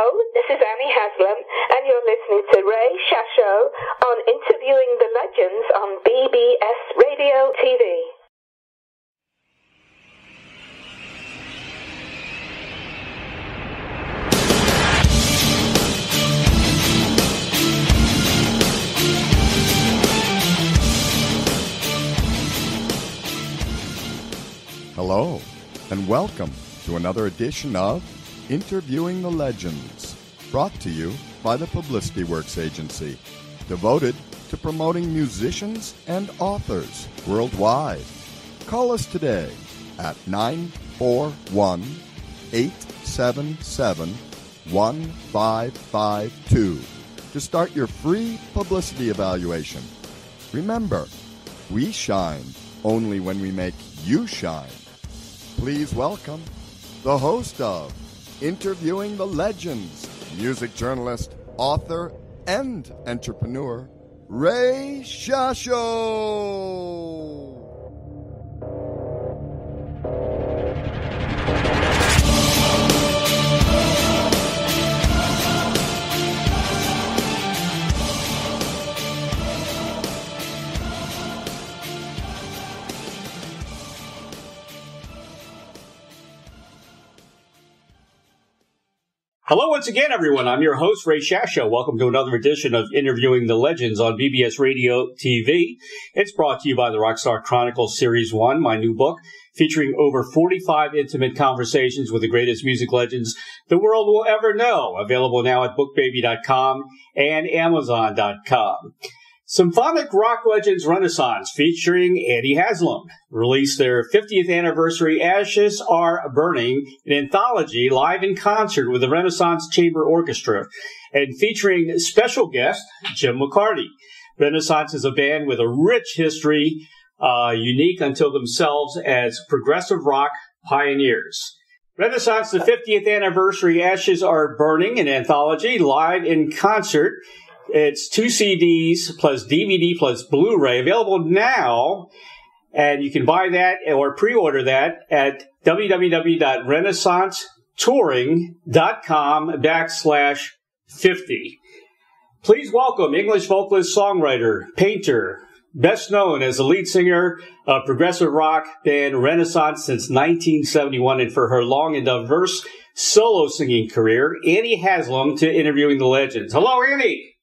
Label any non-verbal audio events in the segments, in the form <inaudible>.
Hello, this is Annie Haslam, and you're listening to Ray Shasho on Interviewing the Legends on BBS Radio TV. Hello, and welcome to another edition of Interviewing the Legends, brought to you by the Publicity Works Agency, devoted to promoting musicians and authors worldwide. Call us today at 941 877 1552 to start your free publicity evaluation. Remember, we shine only when we make you shine. Please welcome the host of Interviewing the Legends, music journalist, author, and entrepreneur, Ray Shasho. Hello once again, everyone. I'm your host, Ray Shasho. Welcome to another edition of Interviewing the Legends on BBS Radio TV. It's brought to you by the Rockstar Chronicles Series 1, my new book, featuring over 45 intimate conversations with the greatest music legends the world will ever know. Available now at bookbaby.com and amazon.com. Symphonic Rock Legends Renaissance featuring Annie Haslam released their 50th anniversary Ashes Are Burning, an anthology live in concert with the Renaissance Chamber Orchestra and featuring special guest Jim McCarty. Renaissance is a band with a rich history, uh, unique unto themselves as progressive rock pioneers. Renaissance, the 50th anniversary Ashes Are Burning, an anthology live in concert it's two CDs plus DVD plus Blu-ray available now. And you can buy that or pre-order that at www.renaissancetouring.com backslash 50. Please welcome English vocalist, songwriter, painter, best known as the lead singer of progressive rock band Renaissance since 1971 and for her long and diverse solo singing career, Annie Haslam to interviewing the legends. Hello, Annie.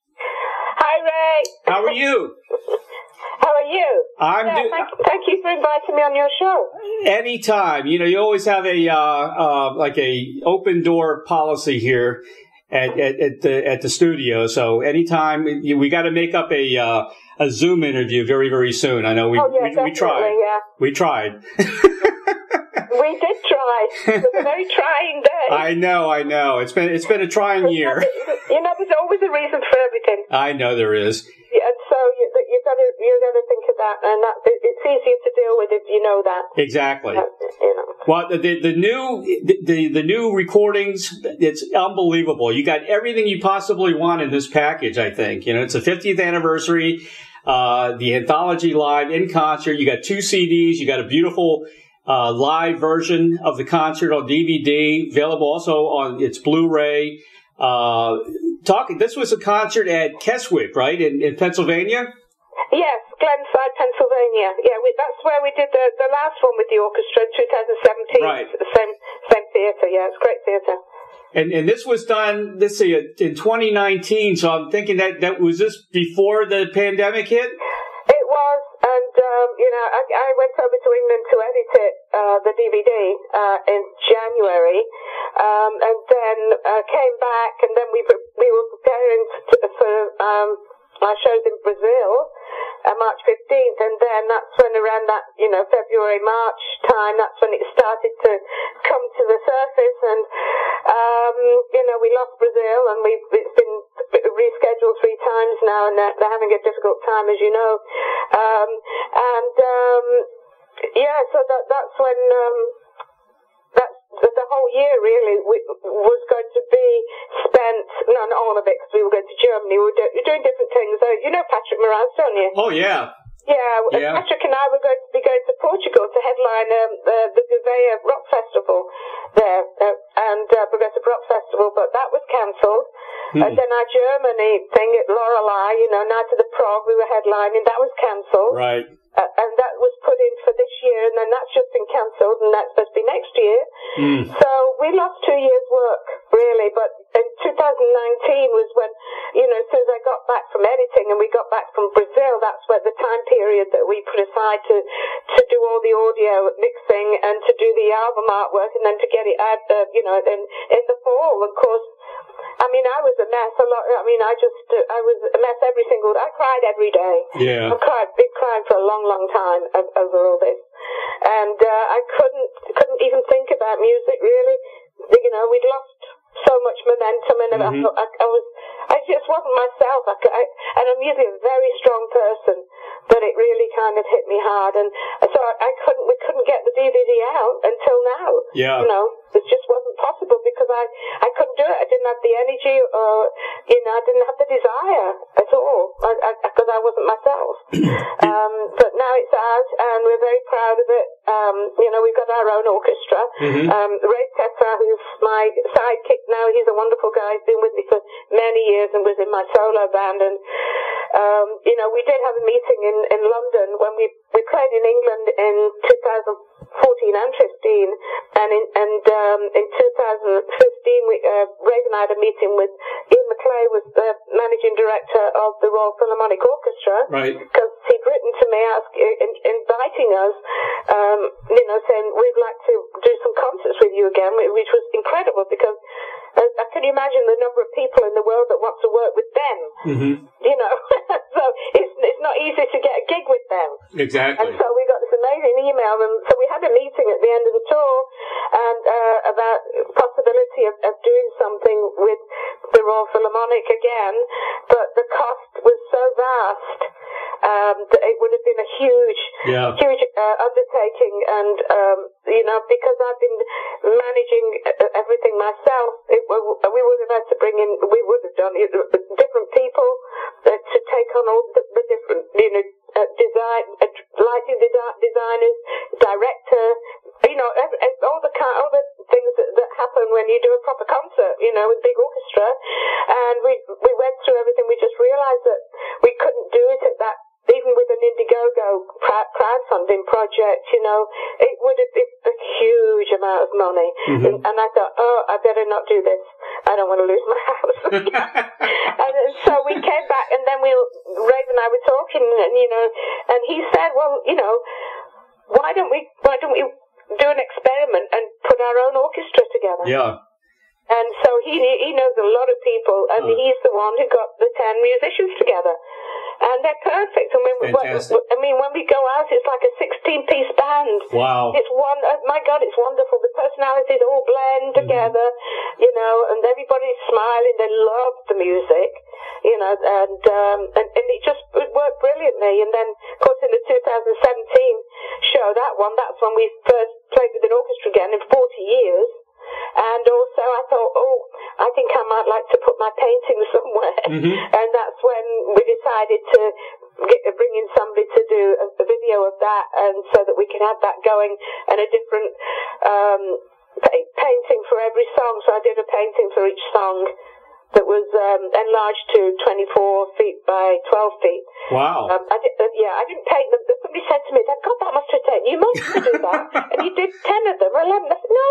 Ray. How are you? <laughs> How are you? I'm Yeah, do- thank, thank you for inviting me on your show. anytime. You know, you always have a uh, uh, like a open door policy here at, at, at the at the studio. So anytime we got to make up a uh, a Zoom interview very very soon. I know we oh, yeah, we, we tried. yeah. We tried. <laughs> We did try. It was a very <laughs> trying day. I know, I know. It's been it's been a trying year. <laughs> You know, there's always a reason for everything. I know there is. Yeah, and so you, you've got to you've got to think of that, and that it, it's easier to deal with if you know that. Exactly. Uh, You know. Well, the, the, the new the, the the new recordings, it's unbelievable. You got everything you possibly want in this package. I think you know it's the 50th anniversary, uh, the anthology live in concert. You got two CDs. You got a beautiful uh, live version of the concert on DVD, available also on its Blu-ray. Uh, talking, this was a concert at Keswick, right in, in Pennsylvania. Yes, Glenside, Pennsylvania. Yeah, we, that's where we did the, the last one with the orchestra in 2017. Right. The same same theatre. Yeah, it's great theatre. And and this was done, let's see, in 2019. So I'm thinking that that was this before the pandemic hit. Know, I, I went over to England to edit it, uh, the DVD, uh, in January, um, and then uh, came back, and then we we were preparing to, for um, our shows in Brazil, uh, March fifteenth, and then that's when around that you know February March time, that's when it started to come to the surface, and um, you know we lost Brazil, and we've it's been rescheduled three times now, and they're, they're having a difficult time, as you know. Um, and um, yeah, so that that's when um, the, whole year really was going to be spent. No, not all of it, because we were going to Germany. We were, we were doing different things. You know Patrick Moraz, don't you? Oh yeah, Yeah, Yeah. Patrick and I were going to be going to Portugal to headline um, the, the Gouveia Rock Festival there, uh, and uh, Progressive Rock Festival, but that was cancelled. Hmm. And then our Germany thing at Loreley, you know, Night of the Prog, we were headlining, that was cancelled. Right. Uh, and that was put in for this year, and then that's just been cancelled, and that's supposed to be next year. Hmm. So we lost two years' work, really. But in 2019 was when, you know, as soon as I got back from editing and we got back from Brazil, that's where the time period that we put aside to to do all the audio mixing and to do the album artwork, and then to get it out, uh, you know, in in the fall. Of course, I mean, I was a mess. A lot. I mean, I just, uh, I was a mess every single. I cried every day. Yeah. I cried, been crying for a long, long time over all this, and uh, I couldn't, couldn't even think about music really. You know, we'd lost so much momentum, and I, Mhm. thought I, I was, I just wasn't myself. I, I, and I'm usually a very strong person, but it really kind of hit me hard, and so I, I couldn't, we couldn't get the DVD out until now. Yeah. You know, it just wasn't possible because I, I couldn't do it. I didn't have the energy or, you know, I didn't have the desire at all because I, because I, wasn't myself. <clears throat> Um, you know, we've got our own orchestra. Mhm. Um, Rave Tesar, who's my sidekick now, he's a wonderful guy. He's been with me for many years and was in my solo band. And, um, you know, we did have a meeting in, in London when we, we played in England in 2014 and 15. And in, and, um, in 2015, we, uh, Rave and I had a meeting with Ian Maclay was the managing director of the Royal Philharmonic Orchestra Right. because he'd written to me ask, in, inviting us, um, you know, saying we'd like to do some concerts with you again, which was incredible because uh, I can imagine the number of people in the world that want to work with them. hmm You know, <laughs> so it's it's not easy to get a gig with them. Exactly. And so we got amazing email, and so we had a meeting at the end of the tour, and uh, about possibility of, of doing something with the Royal Philharmonic again, but the cost was so vast um, that it would have been a huge, Yeah. huge uh, undertaking, and um, you know, because I've been managing uh, everything myself, it, we would have had to bring in, we would have done it, different people uh, to take on all the, the different, you know, uh, design, uh, lighting desi- designers, director, you know, ev ev all the kind, all the things that, that happen when you do a proper concert, you know, with big orchestra. And we we went through everything. We just realised that we couldn't do it at that. Even with an Indiegogo crowdfunding project, you know, it would have been a huge amount of money. Mhm. And, and I thought, oh, I better not do this. I don't want to lose my <laughs> house. <laughs> and so we came back, and then we, Rave and I were talking, and you know, and he said, well, you know, why don't we, why don't we do an experiment and put our own orchestra together? yeah. And so he he knows a lot of people, and Oh. he's the one who got the ten musicians together, and they're perfect. And when we, I mean, when we go out, it's like a sixteen-piece band. Wow. It's one. Oh my God, it's wonderful. The personalities all blend Mm-hmm. together, you know, and everybody's smiling. They love the music, you know, and um, and, and it just it worked brilliantly. And then, of course, in the 2017 show, that one, that's when we first played with an orchestra again in 40 years. And also, I thought, oh, I think I might like to put my painting <laughs> somewhere. Mhm. And that's when we decided to get, bring in somebody to do a, a video of that, and so that we can have that going and a different um, pa- painting for every song. So I did a painting for each song that was um, enlarged to 24 feet by 12 feet. Wow. Um, I did, uh, yeah, I didn't paint them. but Somebody said to me, "They've got that much to take. You must do <laughs> that." and you did ten of them or eleven. I said, "No,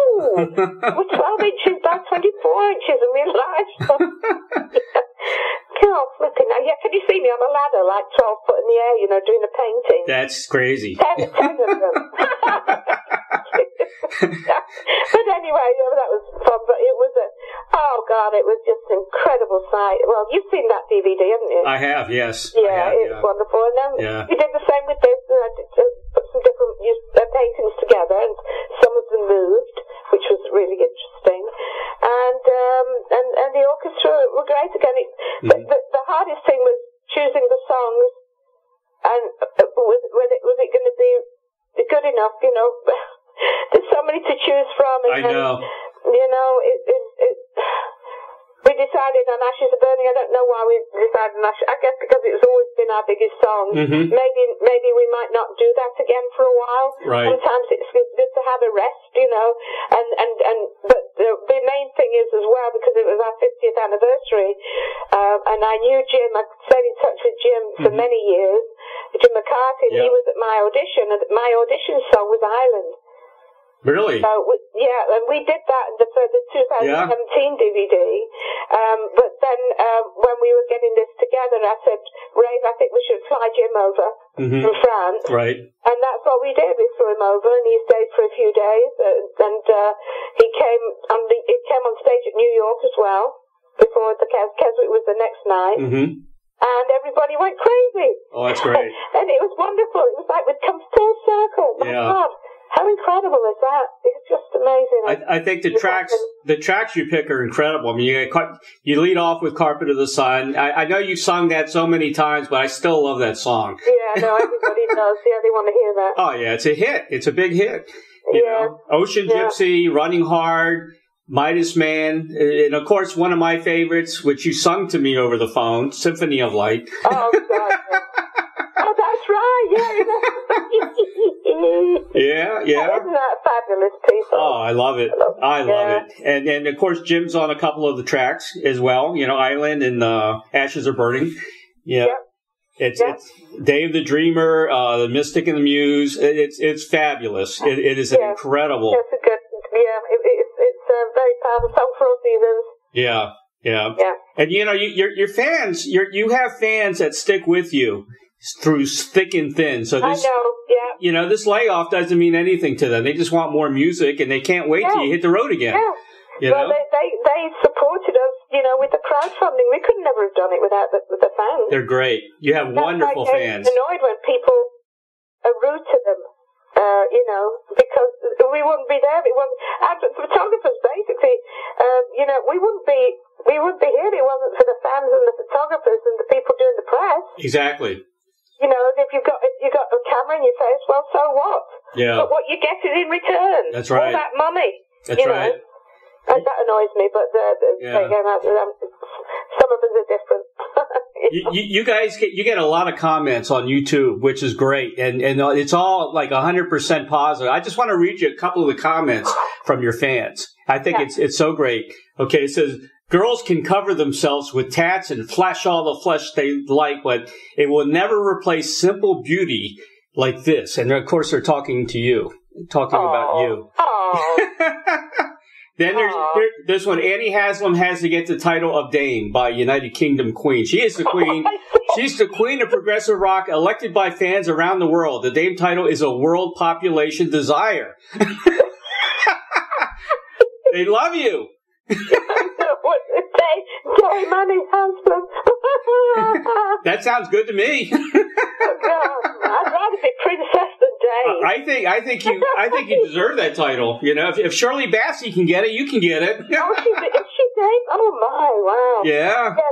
<laughs> we're twelve inches by twenty-four inches, and we enlarged them." <laughs> God, flipping! Now, yeah, can you see me on a ladder, like twelve foot in the air, you know, doing a painting? That's crazy. ten, ten of them. <laughs> but anyway, yeah, that was fun. But it was a, oh god, it was just an incredible sight. Well, you've seen that DVD, haven't you? I have, yes. Yeah, have, it's yeah. wonderful. And then Yeah. we did the same with this. And I did, uh, put some different uh, paintings together, and some of them moved, which was really interesting. And um, and and the orchestra were great again. It, the, Mhm. the, the hardest thing was choosing the songs, and uh, was, was it was it going to be good enough? You know, <laughs> there's so many to choose from. And I know. you know, it, it, it, we decided on Ashes of Burning. I don't know why we decided on Ashes. I guess because it's always been our biggest song. Mhm. Maybe maybe we might not do that again for a while. Right. Sometimes it's good, to have a rest, you know. And and and but the, the main thing is as well because it was our 50th anniversary, um, and I knew Jim. I stayed in touch with Jim for Mhm. many years. Jim McCarty. Yeah. He was at my audition, and my audition song was Island. Really? So we, yeah, and we did that the, for the 2017 DVD. Um, but then um, when we were getting this together, I said, Rave, I think we should fly Jim over hmm from France. Right. And that's what we did. We flew him over, and he stayed for a few days. Uh, and uh, he came on the, he came on stage at New York as well before the Kes- Keswick was the next night, hmm and everybody went crazy. Oh, that's great. <laughs> and it was wonderful. It was like we'd come full circle. My Yeah. God, how incredible is that? It's just amazing. I, I think the tracks, the tracks you pick are incredible. I mean, you, you lead off with "Carpet of the Sun." I, I know you've sung that so many times, but I still love that song. yeah, no, everybody <laughs> does. Yeah, they want to hear that. Oh yeah, it's a hit. It's a big hit. You Yeah. know, Ocean Yeah. Gypsy, Running Hard, Midas Man, and of course one of my favorites, which you sung to me over the phone, Symphony of Light. Oh, God. <laughs> oh, that's right. Yeah. Yeah, yeah. Isn't that fabulous piece? Oh, I love it. I love Yeah. it. And and of course Jim's on a couple of the tracks as well. You know, Island and uh, Ashes Are Burning. Yeah. Yep. It's, Yep. it's Dave the Dreamer, uh, the Mystic and the Muse. It, it's it's fabulous. It, it is an Yeah. incredible. It's a good, yeah, it, it's, it's a very powerful song for all seasons. Yeah, yeah. Yeah. And you know, you, your your fans, you you have fans that stick with you through thick and thin. So I know. You know, this layoff doesn't mean anything to them. They just want more music, and they can't wait till you hit the road again. Yeah. You well, know, they, they they supported us, you know, with the crowdfunding. We could never have done it without the, with the fans. they're great. You have That's wonderful get fans. Annoyed when people are rude to them, uh, you know, because we wouldn't be there. It wasn't. The photographers, basically, um, you know, we wouldn't be we wouldn't be here. if It wasn't for the fans and the photographers and the people doing the press. Exactly. You know, if you've got if you've got a camera in your face, well, so what? Yeah, But what you get is in return. That's right. All that money. that's you know. right. That, annoys me, but uh, the, Yeah. again, some of us are different. <laughs> You, you, you guys get you get a lot of comments on YouTube, which is great, and and it's all like hundred percent positive. I just want to read you a couple of the comments from your fans. I think Yeah. it's it's so great. Okay, it says girls can cover themselves with tats and flash all the flesh they like, but it will never replace simple beauty like this. And of course, they're talking to you, talking about you. Oh, <laughs> Then there's there, this one. Annie Haslam has to get the title of Dame by United Kingdom Queen. She is the queen. <laughs> She's the queen of progressive rock, elected by fans around the world. The Dame title is a world population desire. <laughs> they love you. <laughs> what day, day money husband. <laughs> <laughs> That sounds good to me. Oh, I'd rather be princess than day. I think I think you I think you deserve that title. You know, if, if Shirley Bassey can get it, you can get it. oh, she, is she Dame? Oh my, wow. yeah. Yeah,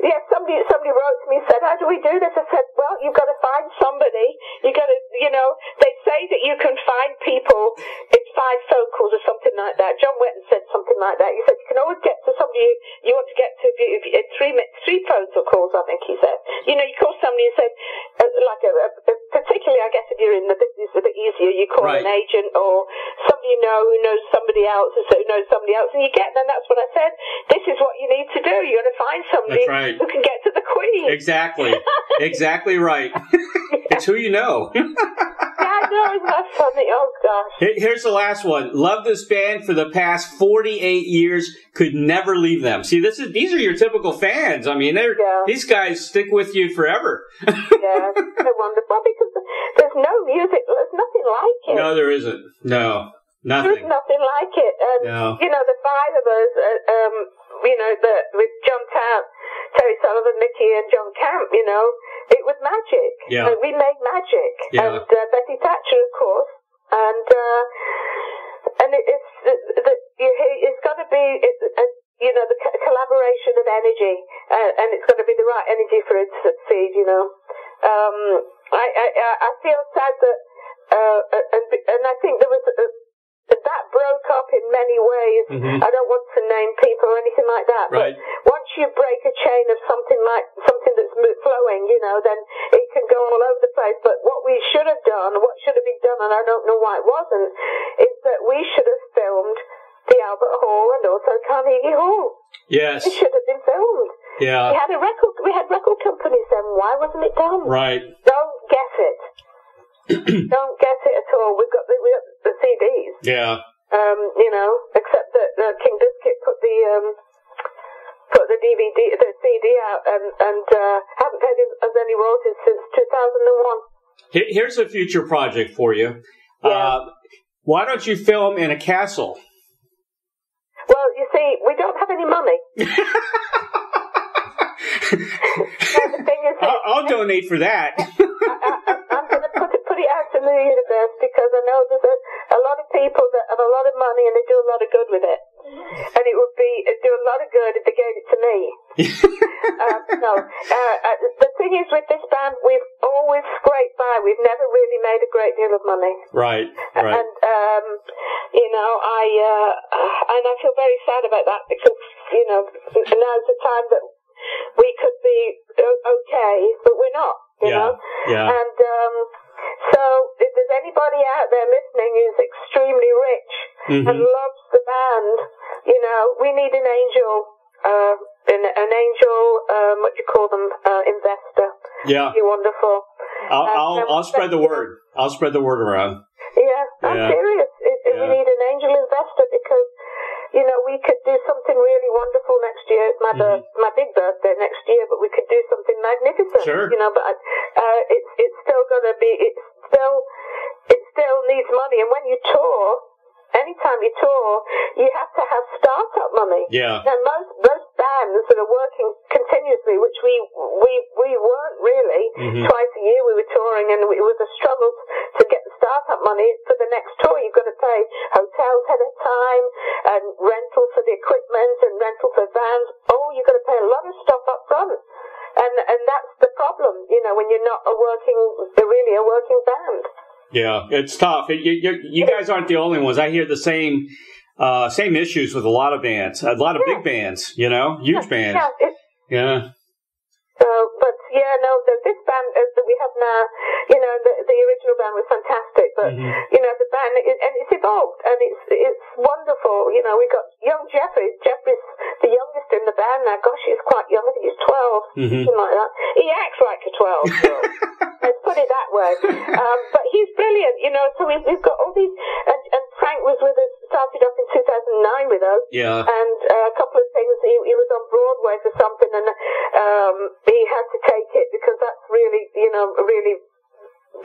yeah, somebody somebody wrote to me and said, How do we do this? I said, Well, you've got to find somebody. You got to, you know, they say that you can find people in five phone or something like that. John Wetton said something like that. He said, You can always get to somebody you, you want to get to if you, if you, three, three phone calls, I think he said. You know, you call somebody and say, uh, like, a, a, a, particularly, I guess, if you're in the business a bit easier, you call Right. an agent or somebody you know who knows somebody else or who knows somebody else, and you get them. That's what I said. This is what you need to do. You got to find somebody That's right. Who can get to the queen. Exactly. Exactly right. <laughs> it's who you know. Yeah, I know, isn't funny? Oh gosh. Here's the last one. Love this band for the past 48 years. Could never leave them. See, this is these are your typical fans. I mean, they're Yeah. these guys stick with you forever. Yeah, so wonderful because there's no music. There's nothing like it. no, there isn't. No, There's nothing. nothing like it. And No. you know, the five of us, uh, um, you know, the with John Camp, Terry Sullivan, Mickey, and John Camp. You know, it was magic. Yeah. Uh, we made magic. Yeah. And uh, Betty Thatcher, of course, and uh, and it, it's the, the, it's got to be. It, uh, you know, the co- collaboration of energy, uh, and it's got to be the right energy for it to succeed, you know. Um, I, I, I feel sad that, uh, and, and I think there was, a, that broke up in many ways. Mhm. I don't want to name people or anything like that, Right. but once you break a chain of something like something that's flowing, you know, then it can go all over the place. But what we should have done, what should have been done, and I don't know why it wasn't, is that we should have filmed the Albert Hall and also Carnegie Hall. Yes. It should have been filmed. Yeah. We had a record. We had record companies then. Why wasn't it done? Right. Don't guess it. Don't get it at all. We've got the, we got the CDs. Yeah. Um, you know, except that uh, King Biscuit put the um, put the DVD, the CD out, and and uh, haven't paid us any royalties since 2001. Here's a future project for you. Uh, why don't you film in a castle? Well, you see, we don't have any money. <laughs> now, the thing is, that I'll, I'll donate for that. <laughs> I, I, put it out the universe because I know there's a, a lot of people that have a lot of money and they do a lot of good with it. <laughs> And it would be it'd do a lot of good if they gave it to me. <laughs> um, no, uh, uh, the thing is with this band, we've always scraped by. We've never really made a great deal of money. right. Right. And um, you know, I uh, and I feel very sad about that because you know now's the time that we could be okay, but we're not. You Yeah, know. yeah. And um, so, if there's anybody out there listening who's extremely rich and Mhm. loves the band, you know, we need an angel. Uh, an, an angel, um, what do you call them? Uh, investor. Yeah. Be wonderful. I'll, Um, I'll, I'll spread the word. I'll spread the word around. Yeah, I'm Yeah. serious. It, Yeah. We need an angel investor because, you know, we could do something really wonderful next year. It's my birth, my big birthday next year, but we could do something magnificent. Mm-hmm. Sure. You know, but uh, it's it's still to be it's still it still needs money. And when you tour, anytime you tour, you have to have startup money. Yeah. Now, most most bands that are working continuously, which we we we weren't really. Mhm. Twice a year we were touring, and it was a struggle to get the startup money for the next tour. You've got to pay hotels ahead of time, and rental for the equipment, and rental for vans. Oh, you've got to pay a lot of stuff up front. And and that's the problem, you know, when you're not a working, really a working band. Yeah. It's tough. You, you, you guys aren't the only ones. I hear the same, uh, same issues with a lot of bands, a lot of big bands, you know, huge bands. Yeah, Yeah. So, but yeah, no, the, this band uh, that we have now, you know, the, the original band was fantastic, but Mhm. you know, the band is, and it's evolved and it's it's wonderful. You know, we got young Jeffrey. Jeffrey's the youngest in the band now. Gosh, he's quite young. I think he's 12 Mhm. something like that. He acts like a twelve. <laughs> Let's put it that way. Um, but he's brilliant. You know, so we've, we've got all these, and, and Frank was with us, started up in 2009 with us Yeah. and uh, a couple of things. He, he was on Broadway for something, and um, he had to take it because that's really, you know, really,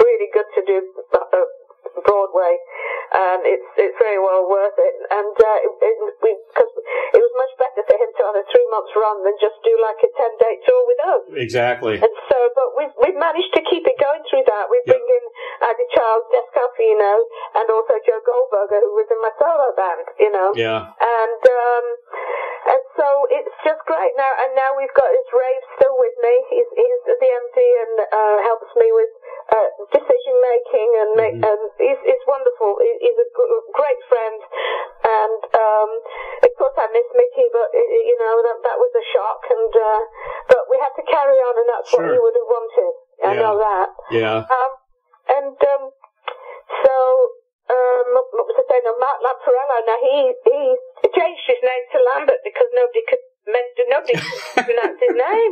really good to do uh, Broadway, and it's it's very well worth it. And uh, it, it, we because it was much better for him to have a three months run than just do like a ten day tour with us. Exactly. And so, but we've, we've managed to keep it going through that. We Yeah. bring in Adi Charles, Jess Calfino, and also Joe Goldberger, who was in my solo band, you know. Yeah. And, um, great now. And now we've got this Rave still with me. He's, he's the MD and, uh, helps me with, uh, decision making and make, Mhm. and he's, he's wonderful. He, he's a g- great friend. And, um, of course I miss Mickey, but, you know, that, that was a shock. And, uh, but we had to carry on and that's what Sure. we would have wanted. I Yeah. know that. Yeah. Um, and um, so, um, what was I saying? No, Mark Lamparello. Now he he changed his name to Lambert because nobody could meant nobody could <laughs> pronounce his name.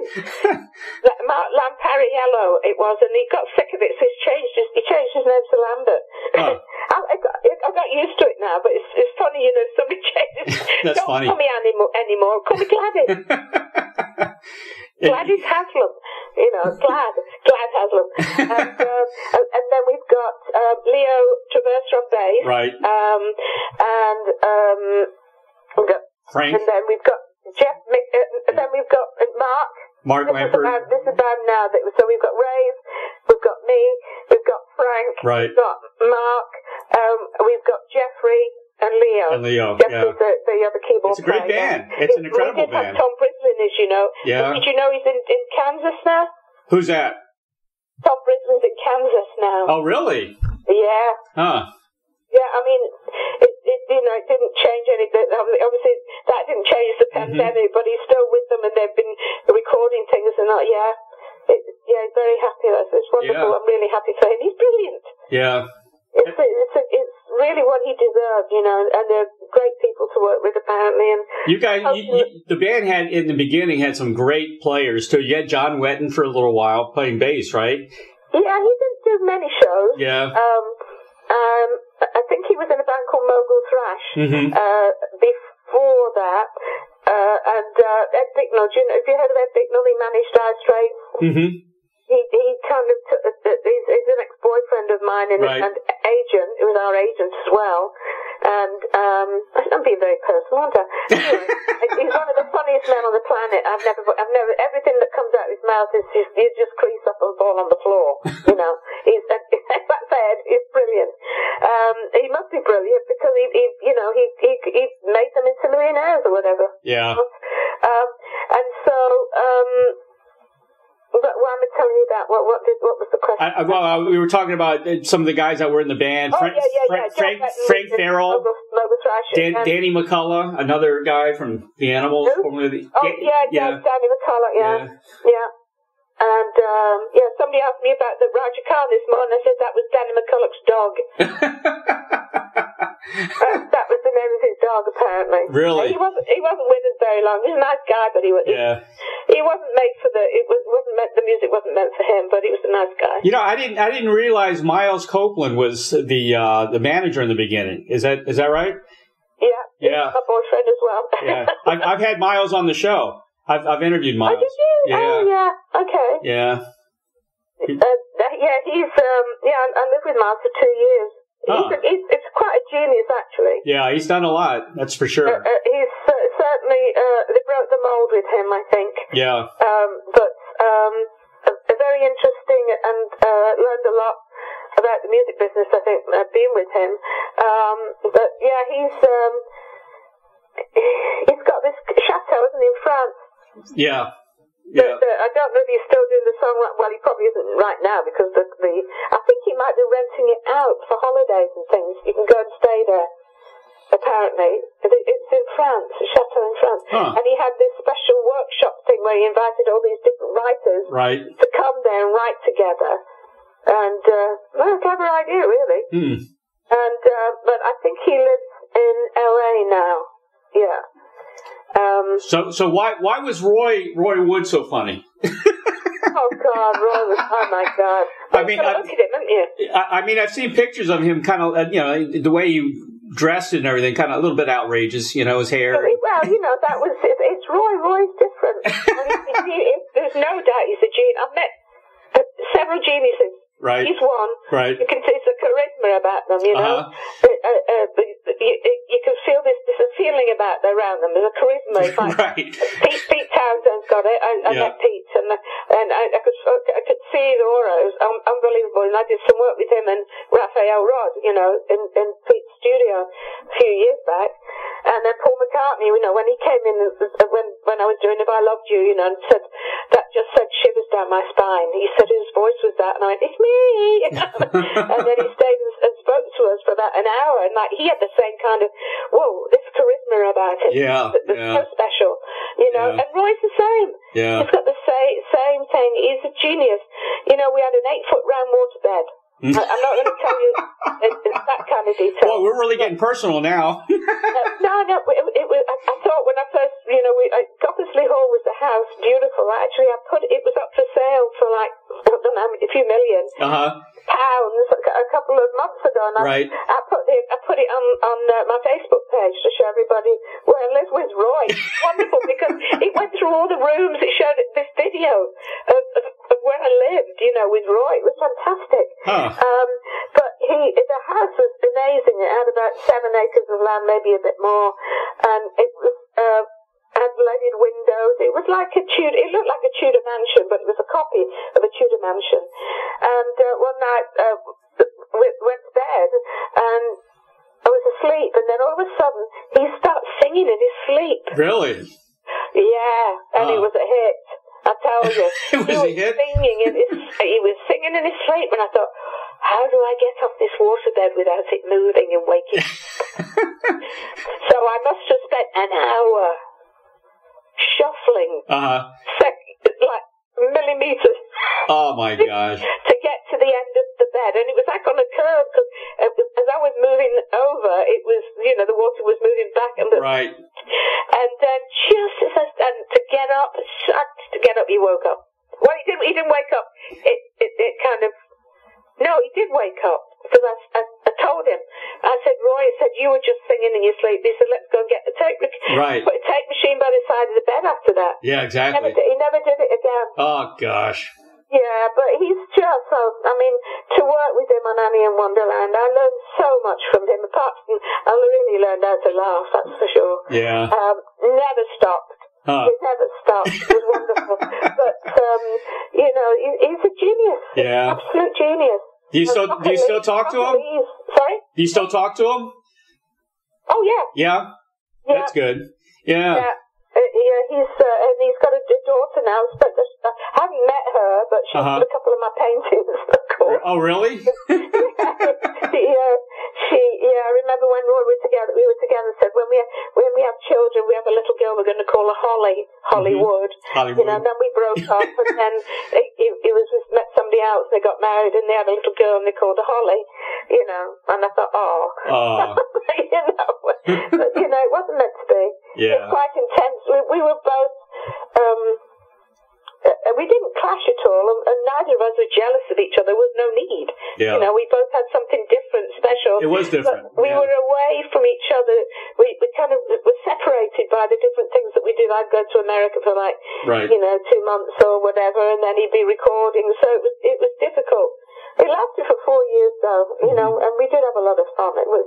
<laughs> Mark Lampariello it was, and he got sick of it, so he's changed his he changed his name to Lambert. Huh. I, I, got, I got used to it now, but it's it's funny, you know. Somebody <laughs> changes. That's Don't funny. call me anymore. Anymore. Call me Gladys. Gladys Haslam, you know, Glad, Glad Haslam. and, uh, and, and then we've got uh, Leo Traversa on bass. right. Um, and um, we've got, Frank. and then we've got Jeff. Uh, and then we've got uh, Mark. Mark This is Lambert. about this is about now. That so we've got Rave, we've got me, we've got Frank, Right. we've got Mark, um, we've got Jeffrey and Leo. And Leo. Yeah. the, the other keyboard It's a great player. band. It's an We incredible did have band. Tom Brislin, as you know. Yeah. Did you know he's in, in Kansas now? Who's that? Tom Brislin's in Kansas now. Oh, really? Yeah. Huh. Yeah, I mean, it, it, you know, it didn't change anything. Obviously, that didn't change the Mm-hmm. pandemic, but he's still with them, and they've been recording things, and that. yeah, it, yeah, he's very happy. That's it's wonderful. Yeah. I'm really happy for him. He's brilliant. Yeah. It's it's it's really what he deserved, you know, and they're great people to work with apparently, and You guys, you, you, the band had in the beginning had some great players too. You had John Wetton for a little while playing bass, right? yeah, he didn't do many shows. Yeah. Um, um, I think he was in a band called Mogul Thrash. hmm Uh, before that, uh, and uh, Ed Bicknell, do you know, have you heard of Ed Bicknell? He managed Dire Straits. hmm He he kind of took, uh, he's, he's an ex-boyfriend of mine and, Right. and agent. It was our agent as well. And um, I'm being very personal, aren't I? Anyway, <laughs> he's one of the funniest men on the planet. I've never, I've never, everything that comes out of his mouth is just, you just crease up and fall on the floor. You know, he's <laughs> that said, he's brilliant. Um, he must be brilliant because he, he you know, he, he, he made them into millionaires or whatever. Yeah. Um, and so, um, but why am I telling you that? What, what did, what was the question? I, well, uh, we were talking about uh, some of the guys that were in the band. oh, Frank, yeah, yeah, Frank, yeah. Frank, Frank Farrell, Dan, Danny McCulloch, another guy from the Animals. Who? formerly the- Oh, yeah, yeah, Danny McCulloch, yeah. Yeah. And, um, yeah, somebody asked me about the Roger Khan this morning. I said that was Danny McCulloch's dog. <laughs> Uh, that was the name of his dog, apparently. Really? He wasn't, he wasn't with us very long. He was a nice guy, but he, was, yeah. he wasn't made for the, it was, wasn't meant, the music wasn't meant for him, but he was a nice guy. You know, I didn't. I didn't realize Miles Copeland was the uh, the manager in the beginning. Is that is that right? Yeah. Yeah. My boyfriend as well. Yeah. I've, I've had Miles on the show. I've, I've interviewed Oh, Miles. did you? Yeah. Oh, yeah. Okay. Yeah. Uh, yeah, he's, um, yeah, I, I lived with Miles for two years. Huh. He's, a, he's, it's quite a genius, actually. Yeah. He's done a lot. That's for sure. uh, he's uh, certainly, uh, they broke the mold with him, I think. Yeah. Um, but, um, a, a very interesting and, uh, learned a lot about the music business, I think, uh, being with him. Um, but yeah, he's, um, <sighs> he's got this chateau, isn't he, in France? Yeah. But, uh, I don't know if he's still doing the song. Well, he probably isn't right now because the, the I think he might be renting it out for holidays and things. You can go and stay there. Apparently, It- it's in France, chateau in France, Huh. and he had this special workshop thing where he invited all these different writers Right. to come there and write together. And uh, well, a clever idea, really. Hmm. And uh, but I think he lives in LA now. Yeah. Um, So so why why was Roy Roy Wood so funny? <laughs> Oh God, Roy was. Oh my God. I mean, I- look at him, haven't you? I, I mean, I've seen pictures of him, kind of, uh, you know, the way he dressed and everything, kind of a little bit outrageous. You know, his hair. Well, you know that was. It, it's Roy. Roy's different. <laughs> I mean, he, he, there's no doubt he's a genius. I've met several geniuses. Right. He's one. Right. You can see the charisma about them. You know. Uh-huh. Uh, uh, uh, you, you can feel this. There's a feeling about around them. There's a charisma. It's like, <laughs> right. Pete, Pete Townshend's got it. I, I Yeah. met Pete, and and I, I could I could see the aura. It was un- unbelievable. And I did some work with him and Raphael Rudd, you know, in, in Pete's studio a few years back. And then Paul McCartney, you know, when he came in, uh, when when I was doing If I Loved You, you know, and said that just sent shivers down my spine. He said whose voice was that, and I went, it's me. <laughs> and then he stayed and, and spoke to us for about an hour, and like he had the same kind of whoa, this charisma about him. Yeah, That- that's yeah. so special, you know. Yeah. And Roy's the same. Yeah. He's got the same same thing. He's a genius. You know, we had an eight foot round waterbed. I, I'm not going to tell you in that kind of detail. Well, we're really getting personal now. <laughs> No, no, it, it was. I, I thought when I first, you know, we Goppersley Hall was the house, beautiful. Actually, I put it was up for sale for like I don't know a few million Uh huh. pounds a, a couple of months ago, and I, Right. I put it, I put it on on uh, my Facebook page to show everybody where I live with Roy. It's wonderful <laughs> because it went through all the rooms. It showed this video of, of, of where I lived, you know, with Roy. It was fantastic. Huh. Um, but he, the house was amazing. It had about seven acres of land, maybe a bit more, and it was. Uh, had leaded windows. It was like a Tudor. It looked like a Tudor mansion, but it was a copy of a Tudor mansion. And uh, one night uh, we went to bed, and I was asleep, and then all of a sudden he starts singing in his sleep. Really? Yeah, and it Oh. was a hit. I tell you, <laughs> It was he was hit? singing in his. He was singing in his sleep, and I thought, how do I get off this waterbed without it moving and waking? <laughs> so I must have spent an hour shuffling, Uh-huh. sec- millimeters Oh my gosh. to get to the end of the bed, and it was like on a curve because uh, as I was moving over, it was you know the water was moving back, and Right. and then just as I and to get up, to get up, he woke up. Well, he didn't. He didn't wake up. It it, it kind of no, he did wake up because I I told him. I said, Roy, I said you were just singing in your sleep. He said, let's go and get the tape. Right. Put a tape machine by the side of the bed after that. Yeah, Never exactly. did, he never did it again. Oh gosh. Yeah, but he's just so. I mean, to work with him on Annie and Wonderland, I learned so much from him. Apart from, I really learned how to laugh. That's for sure. Yeah. Um, never stopped. Huh. It never stopped. It was wonderful. <laughs> but um, you know, he's a genius. Yeah. Absolute genius. Do you still do you still talk to him? Sorry. Do you still talk to him? Oh yeah. Yeah. Yeah. That's good. Yeah. Yeah. Uh, yeah, he's uh, and he's got a, daughter now. But uh, I haven't met her, but she's Uh-huh. got a couple of my paintings. <laughs> Of. Oh really? <laughs> <laughs> yeah, she. Yeah, I remember when we were together. We were together. Said when we when we have children, we have a little girl. We're going to call her Holly. Hollywood. Mm-hmm. Hollywood. You know. And then we broke up, <laughs> and then it, it, it was just met somebody else. And they got married, and they had a little girl, and they called her Holly. You know. And I thought, oh. Oh. <laughs> you know. But you know, it wasn't meant to be. Yeah. It's quite intense. We, we were both. We didn't clash at all, and, and neither of us were jealous of each other. There was no need. Yeah. You know, we both had something different, special. It was different, But we were away from each other. We, we kind of were separated by the different things that we did. I'd go to America for like, Right. you know, two months or whatever, and then he'd be recording. So it was it was difficult. It lasted for four years though, you Mm-hmm. know, and we did have a lot of fun. It was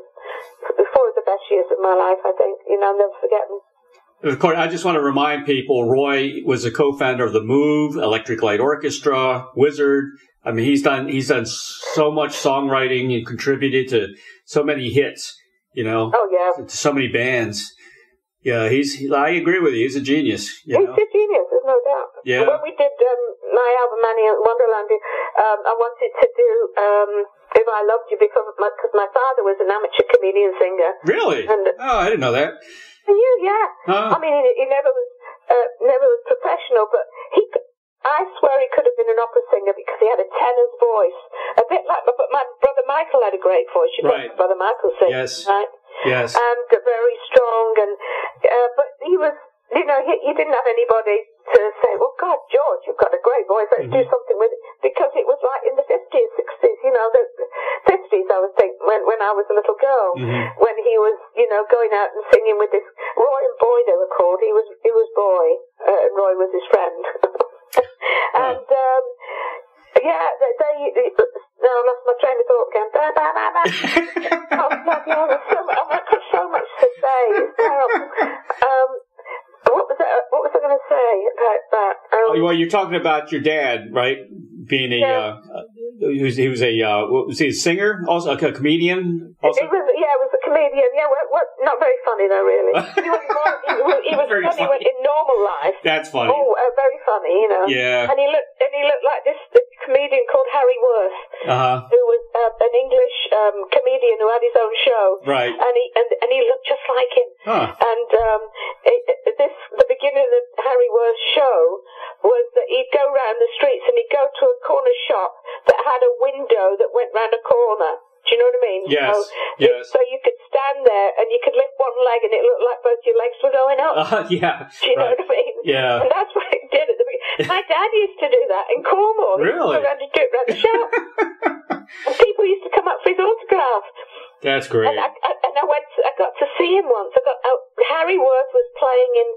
four of the best years of my life, I think. You know, I'll never forget them. Of course, I just want to remind people, Roy was a co-founder of the Move, Electric Light Orchestra, Wizzard. I mean, he's done, he's done so much songwriting and contributed to so many hits, you know, Oh yeah. to so many bands. Yeah, he's, I agree with you. He's a genius, you He's know. a genius, there's no doubt. Yeah. When we did um, my album Annie at Wonderland, um, I wanted to do um, If I Loved You because my, cause my father was an amateur comedian singer. Really? And- Oh, I didn't know that. And you, yeah. Huh. I mean, he, he never was uh, never was professional, but he. I swear he could have been an opera singer because he had a tenor's voice, a bit like. But my brother Michael had a great voice. You Right. know, brother Michael sings, Yes. right? Yes. and very strong. And uh, but he was, you know, he, he didn't have anybody to say, "Well, God, George, you've got a great voice. Let's do something with it," because it was like in the fifties, sixties, you know, the fifties. I would think when when I was a little girl, Mhm. when he was, you know, going out and singing with this Roy and Boy, they were called. He was he was Boy, uh, and Roy was his friend. <laughs> and um, yeah, they. they no, I lost my train of thought again. Bah, bah, bah, bah. <laughs> Oh, God, yeah, there's so, much, I've got so much to say. It's terrible. Um, what was I, what was I going to say about that? Um, Oh, well, you're talking about your dad, right? Being a, Yeah. uh, he was, he was a, uh, was he, a singer? Also, a comedian? Also? Was, yeah, it was a comedian. Yeah, well, well, not very funny though, really. <laughs> He was, more, he, was- he was funny, funny. in normal life. That's funny. Oh, uh, very funny, you know. Yeah. And he looked, he looked like this, this comedian called Harry Worth, Uh-huh. who was uh, an English um, comedian who had his own show. Right. And he and, and he looked just like him. Huh. And um, it, it- this the beginning of the Harry Worth show was that he'd go round the streets and he'd go to a corner shop that had a window that went round a corner. Do you know what I mean? Yes, So, yes. So you could stand there and you could lift one leg and it looked like both your legs were going up. Uh, <laughs> yeah. do you know what I mean? Yeah. And that's what he did at the. <laughs> My dad used to do that in Cornwall. He used to Really? around do it round the shop. <laughs> and people used to come up for his autograph. That's great. And I, I, and I went. I got to see him once. I got uh, Harry Worth was playing in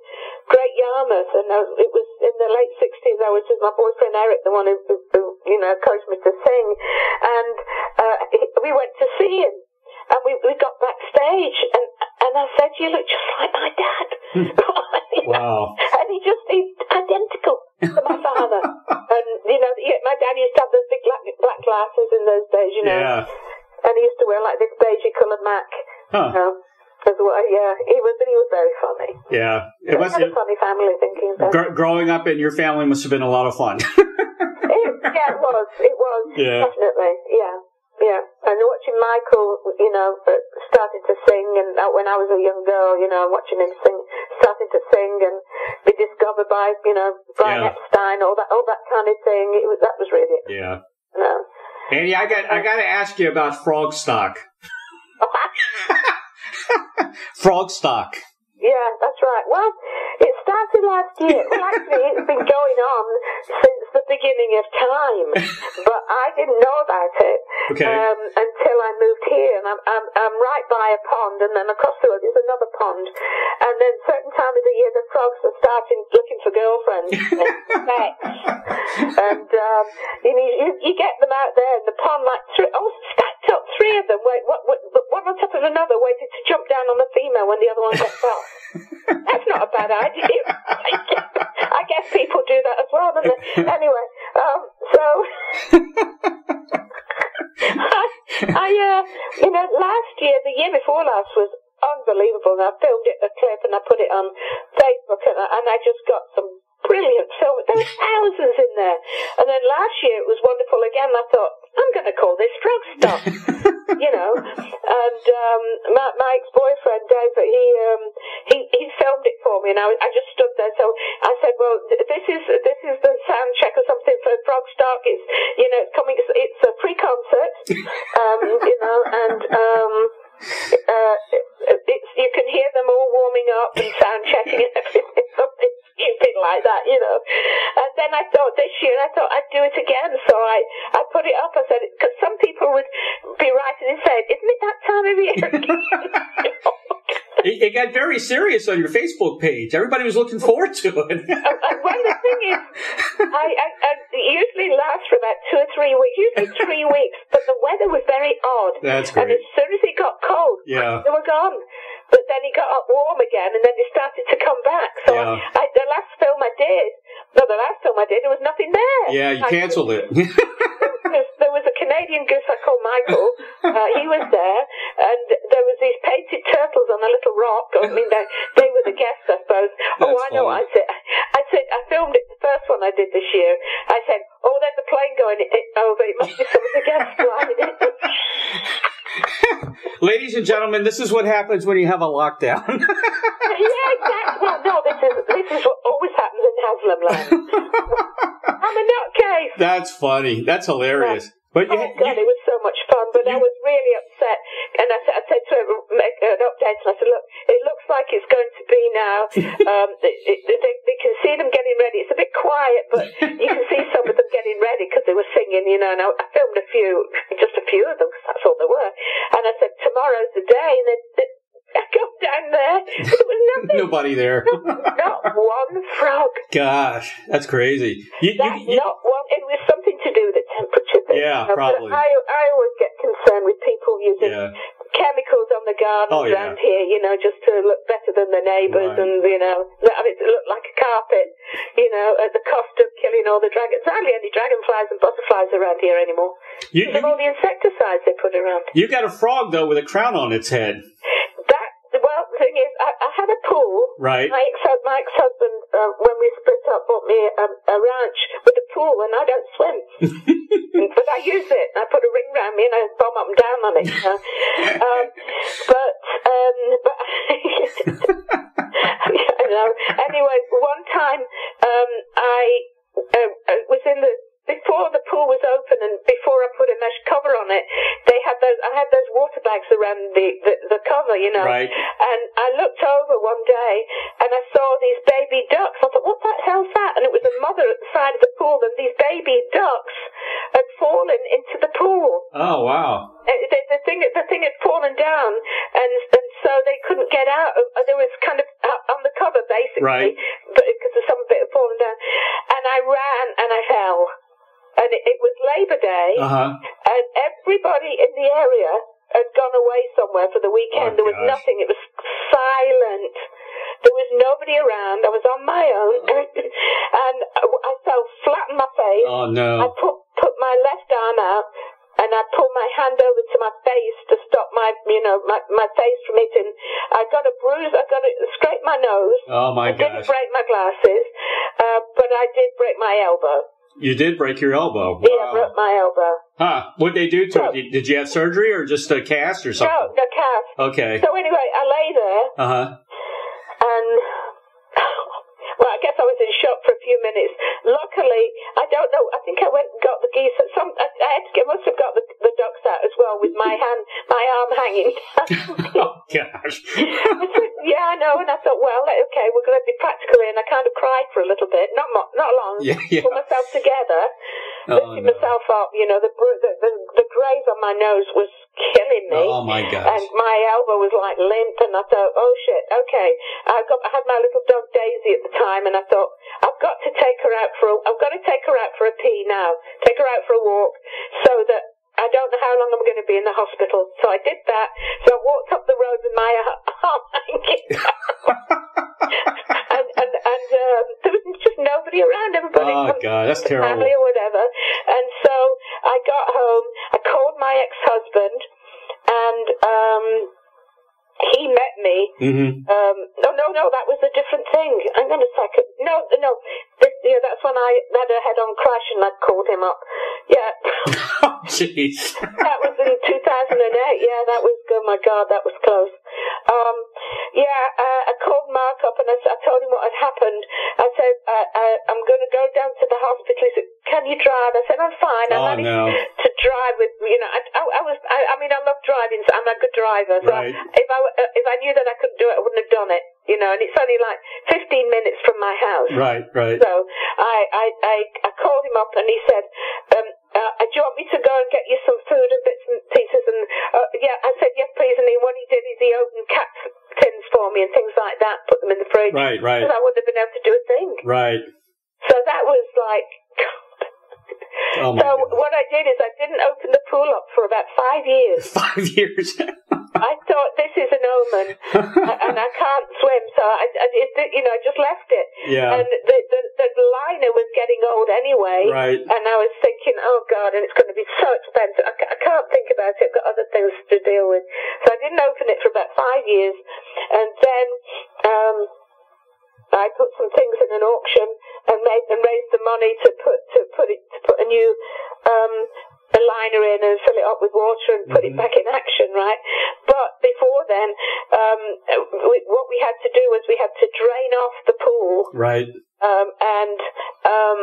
Great Yarmouth, and I, it was in the late sixties. I was with my boyfriend Eric, the one who, who, who you know coached me to sing, and uh, he, we went to see him. And we, we got backstage, and and I said, "You look just like my dad." <laughs> Wow. <laughs> And he just he's identical to my father. <laughs> and you know, my dad used to have those big black black glasses in those days, you know. Yeah. And he used to wear like this beigey coloured Mac. Huh. You know, as well. Yeah, he was. He was very funny. Yeah. It was, had a funny family thinking gr- growing up in your family must have been a lot of fun. It, yeah, it was. It was Yeah. definitely. Yeah, yeah. And watching Michael, you know, uh, starting to sing, and when I was a young girl, you know, watching him sing, starting to sing and be discovered by, you know, Brian Yeah. Epstein, all that, all that kind of thing. It was that was really, Yeah. you know. Annie, I got I got to ask you about frog stock. <laughs> Frog stock. Yeah, that's right. Well, it started last year. Well, actually, it's been going on since the beginning of time, but I didn't know about it Okay. um, until I moved here. And I'm, I'm, I'm right by a pond, and then across the road is another pond. And then certain time of the year, the frogs are starting looking for girlfriends <laughs> and pets. And um, you, know, you, you get them out there in the pond, like three, oh, stacked up, three of them, wait, what, what, one on top of another, waiting to jump down on the female when the other one gets off. That's not a bad idea. I guess people do that as well? <laughs> Anyway, um, so I, I uh, you know, last year, the year before last was unbelievable. And I filmed it, a clip, and I put it on Facebook, and I, and I just got some brilliant film. There were thousands in there. And then last year it was wonderful again. I thought, I'm going to call this drug stuff <laughs> you know. And um, my, my ex-boyfriend David, he um, he he filmed it for me, and I, was- I just stood there. So I said, "Well, th- this is this is the sound check or something for Frogstock. It's you know, it's coming. It's, it's a pre-concert, <laughs> um, you know, and." Um, uh, it's, you can hear them all warming up and sound checking and <laughs> everything, something stupid like that, you know. And then I thought this year, I thought I'd do it again. So I, I put it up. I said, because some people would be writing and saying, isn't it that time of year? <laughs> <laughs> It, it got very serious on your Facebook page. Everybody was looking forward to it. And <laughs> well, the thing is, I, I, I it usually lasts for about two or three weeks, usually <laughs> three weeks, but the weather was very odd. That's great. And as soon as it got cold, Yeah. they were gone. But then it got up warm again, and then they started to come back. So Yeah. I, the last film I did, no, the last film I did, there was nothing there. Yeah, you I- canceled it. <laughs> There was- a Canadian goose I called Michael. <laughs> Uh, he was there, and there was these painted turtles on a little rock. I mean, they, they were the guests, I suppose. oh, I know. funny. I said, I said, I filmed it. The first one I did this year. I said, oh, there's a plane going it, over. It must be some of the guests flying it. <laughs> Ladies and gentlemen, this is what happens when you have a lockdown. <laughs> yeah, exactly. Well, no, this is this is what always happens in Haslam land. <laughs> I'm a nutcase. That's funny. That's hilarious. But you, Oh God, you- it was so much fun, but I was really upset. And I, said- I said to him, make an update, and I said, look, it looks like it's going to be now. <laughs> Um, it, it, they, they can see them getting ready. It's a bit quiet, but you can see some of them getting ready because they were singing, you know. And I, I filmed a few, just a few of them, because that's all there were. And I said, tomorrow's the day, and then. then I got down there. There was <laughs> nothing. nobody there. Not one frog. Gosh, that's crazy. You, you, That's you- not one. It was something to do with the temperature thing. Yeah, you know, probably. I, I always get concerned with people using yeah. chemicals on the garden Oh, yeah. around here, you know, just to look better than the neighbours Right. and, you know, I mean, to look like a carpet, you know, at the cost of killing all the dragons. Hardly any dragonflies and butterflies around here anymore. You, of all the insecticides they put around. you got a frog though with a crown on its head, Well, the thing is, I, I had a pool. right? My, ex- my ex-husband, uh, when we split up, bought me a, a ranch with a pool, and I don't swim. <laughs> but I use it. I put a ring around me, and I bomb up and down on it. You know? <laughs> um, but, um, but <laughs> you know. Anyway, one time, um, I uh, uh, was in the before the pool was open and before I put a mesh cover on it. They had those. I had those water bags around the the, the cover, you know. Right. And I looked over one day and I saw these baby ducks. I thought, what the hell's that? And it was a mother at the side of the pool, and these baby ducks had fallen into the pool. Oh wow. Uh, the, the thing the thing had fallen down, and and so they couldn't get out. Uh, There was kind of on the cover basically, Right. but because some of it had fallen down, and I ran and I fell, and it, it was Labor Day, Uh huh. and everybody in the area had gone away somewhere for the weekend. Oh, there was gosh. nothing. It was silent. There was nobody around. I was on my own, <laughs> and I, fell flat on my face. Oh no! I put put my left arm out and I pulled my hand over to my face to stop my you know my, my face from hitting. I got a bruise. I got a scrape my nose. Oh my I didn't break my glasses, uh, but I did break my elbow. You did break your elbow. Yeah, I broke my elbow. Huh? What'd they do to So- it? Did, did you have surgery or just a cast or something? No, the cast. Okay. So anyway, I lay there Uh huh. and well, I guess I was in shock for a few minutes. Luckily, I don't know. I think I went and got the geese. Some I, I to, I must have got the, the ducks out as well with my hand, my arm hanging down. <laughs> Oh gosh. <laughs> Yeah, I know. And I thought, well, okay, we're going to be practical. And I kind of cried for a little bit, not not long. Yeah, yeah. Put myself together, lifting oh, no. myself up. You know, the, the the the graze on my nose was killing me. Oh my And my elbow was like limp, and I thought, oh shit, okay. I got, I had my little dog Daisy at the time, and I thought, I've got to take her out for, a, I've got to take her out for a pee now, take her out for a walk, so that I don't know how long I'm going to be in the hospital. So I did that. So I walked up the road with my arm hanging down. Um, <laughs> there was just nobody around. Everybody Oh god, that's terrible. family or whatever. And so I got home. I called my ex-husband, and um, he met me. Mm-hmm. Um, no, no, no, that was a different thing. Hang on a second. No, no, this, yeah, that's when I had a head-on crash, and I called him up. Yeah. <laughs> <laughs> Oh jeez. That was in 2008. Yeah, that was, oh my God, that was close. Um, yeah, uh, I called Mark up and I, I told him what had happened. I said, I, I, I'm going to go down to the hospital. He said, can you drive? I said, I'm fine. I'm Oh, ready no. to drive with, you know, I, I, I was, I, I mean, I love driving, so I'm a good driver. So Right. if I, uh, if I knew that I couldn't do it, I wouldn't have done it, you know, and it's only like 15 minutes from my house. Right, right. So I, I, I, I called him up and he said, um, uh, do you want me to go and get you some food and bits and pieces? And uh, yeah, I said yes, please. And then what he did is he opened cat tins for me and things like that, put them in the fridge. Right, right. Because I wouldn't have been able to do a thing. Right. So that was like. Oh so what I did is I didn't open the pool up for about five years. <laughs> Five years. I thought this is an omen, <laughs> and I can't swim, so I, I it, you know, I just left it. Yeah. And the, the the liner was getting old anyway. Right. And I was thinking, oh God, and it's going to be so expensive. I, I can't think about it. I've got other things to deal with. So I didn't open it for about five years, and then um, I put some things in an auction and made and raised the money to put to put it to put a new um, a liner in and fill it up with water and put it Mhm. back in action, right? But before then, um, we, what we had to do was we had to drain off the pool right. um, and um,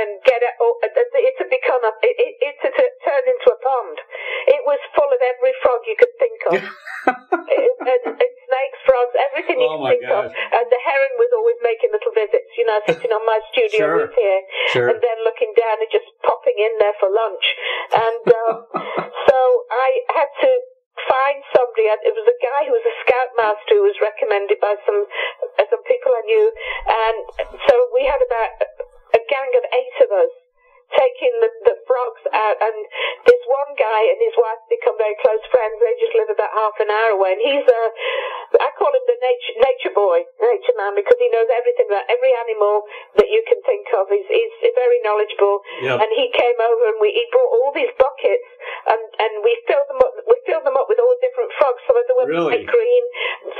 and get it. Oh, it it had become a. It, it, it had turned into a pond. It was full of every frog you could think of. <laughs> it, and, and snakes, frogs, everything you Oh could think of. And the heron was always making little visits. You know, <laughs> sitting on my studio Sure. roof here, Sure. and then looking down and just popping in there for lunch. And um, <laughs> so I had to find somebody. It was a guy who was a scoutmaster who was recommended by some uh, some people I knew, and so we had about a, gang of eight of us taking the, the frogs out and this one guy and his wife become very close friends they just live about half an hour away and he's a I call him the nature nature boy nature man because he knows everything about every animal that you can think of he's, he's very knowledgeable Yep. and he came over and we he brought all these buckets and and we filled them up we filled them up with all different frogs some of them were Really? green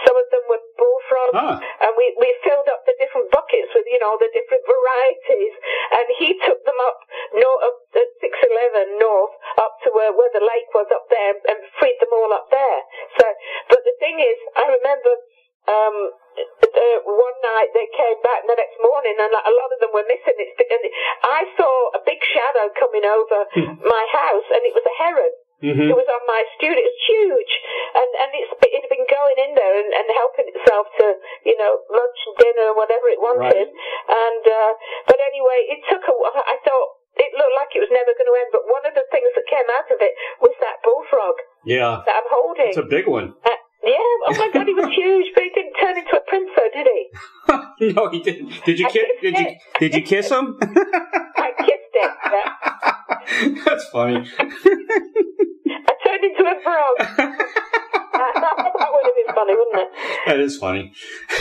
some of them were bullfrogs Huh. and we, we filled up the different buckets with, you know, the different varieties. And he took them up north, up at 611 north, up to where, where the lake was up there and freed them all up there. So, but the thing is, I remember, um, the, one night they came back the next morning and like, a lot of them were missing. It's, and I saw a big shadow coming over my house and it was a heron. Mm-hmm. It was on my student. It was huge, and and it's it had been going in there and, and helping itself to you know lunch and dinner and whatever it wanted. Right. And uh, but anyway, it took a. I thought it looked like it was never going to end. But one of the things that came out of it was that bullfrog Yeah. that I'm holding. It's a big one. Uh, yeah. Oh my God, he was huge, but he didn't turn into a prince, though, did he? <laughs> no, he didn't. Did you I kiss? Did you? it. Did you kiss him? I kissed it. Yeah. <laughs> That's funny. I turned into a frog. <laughs> that been funny, wouldn't it? <laughs> That is funny.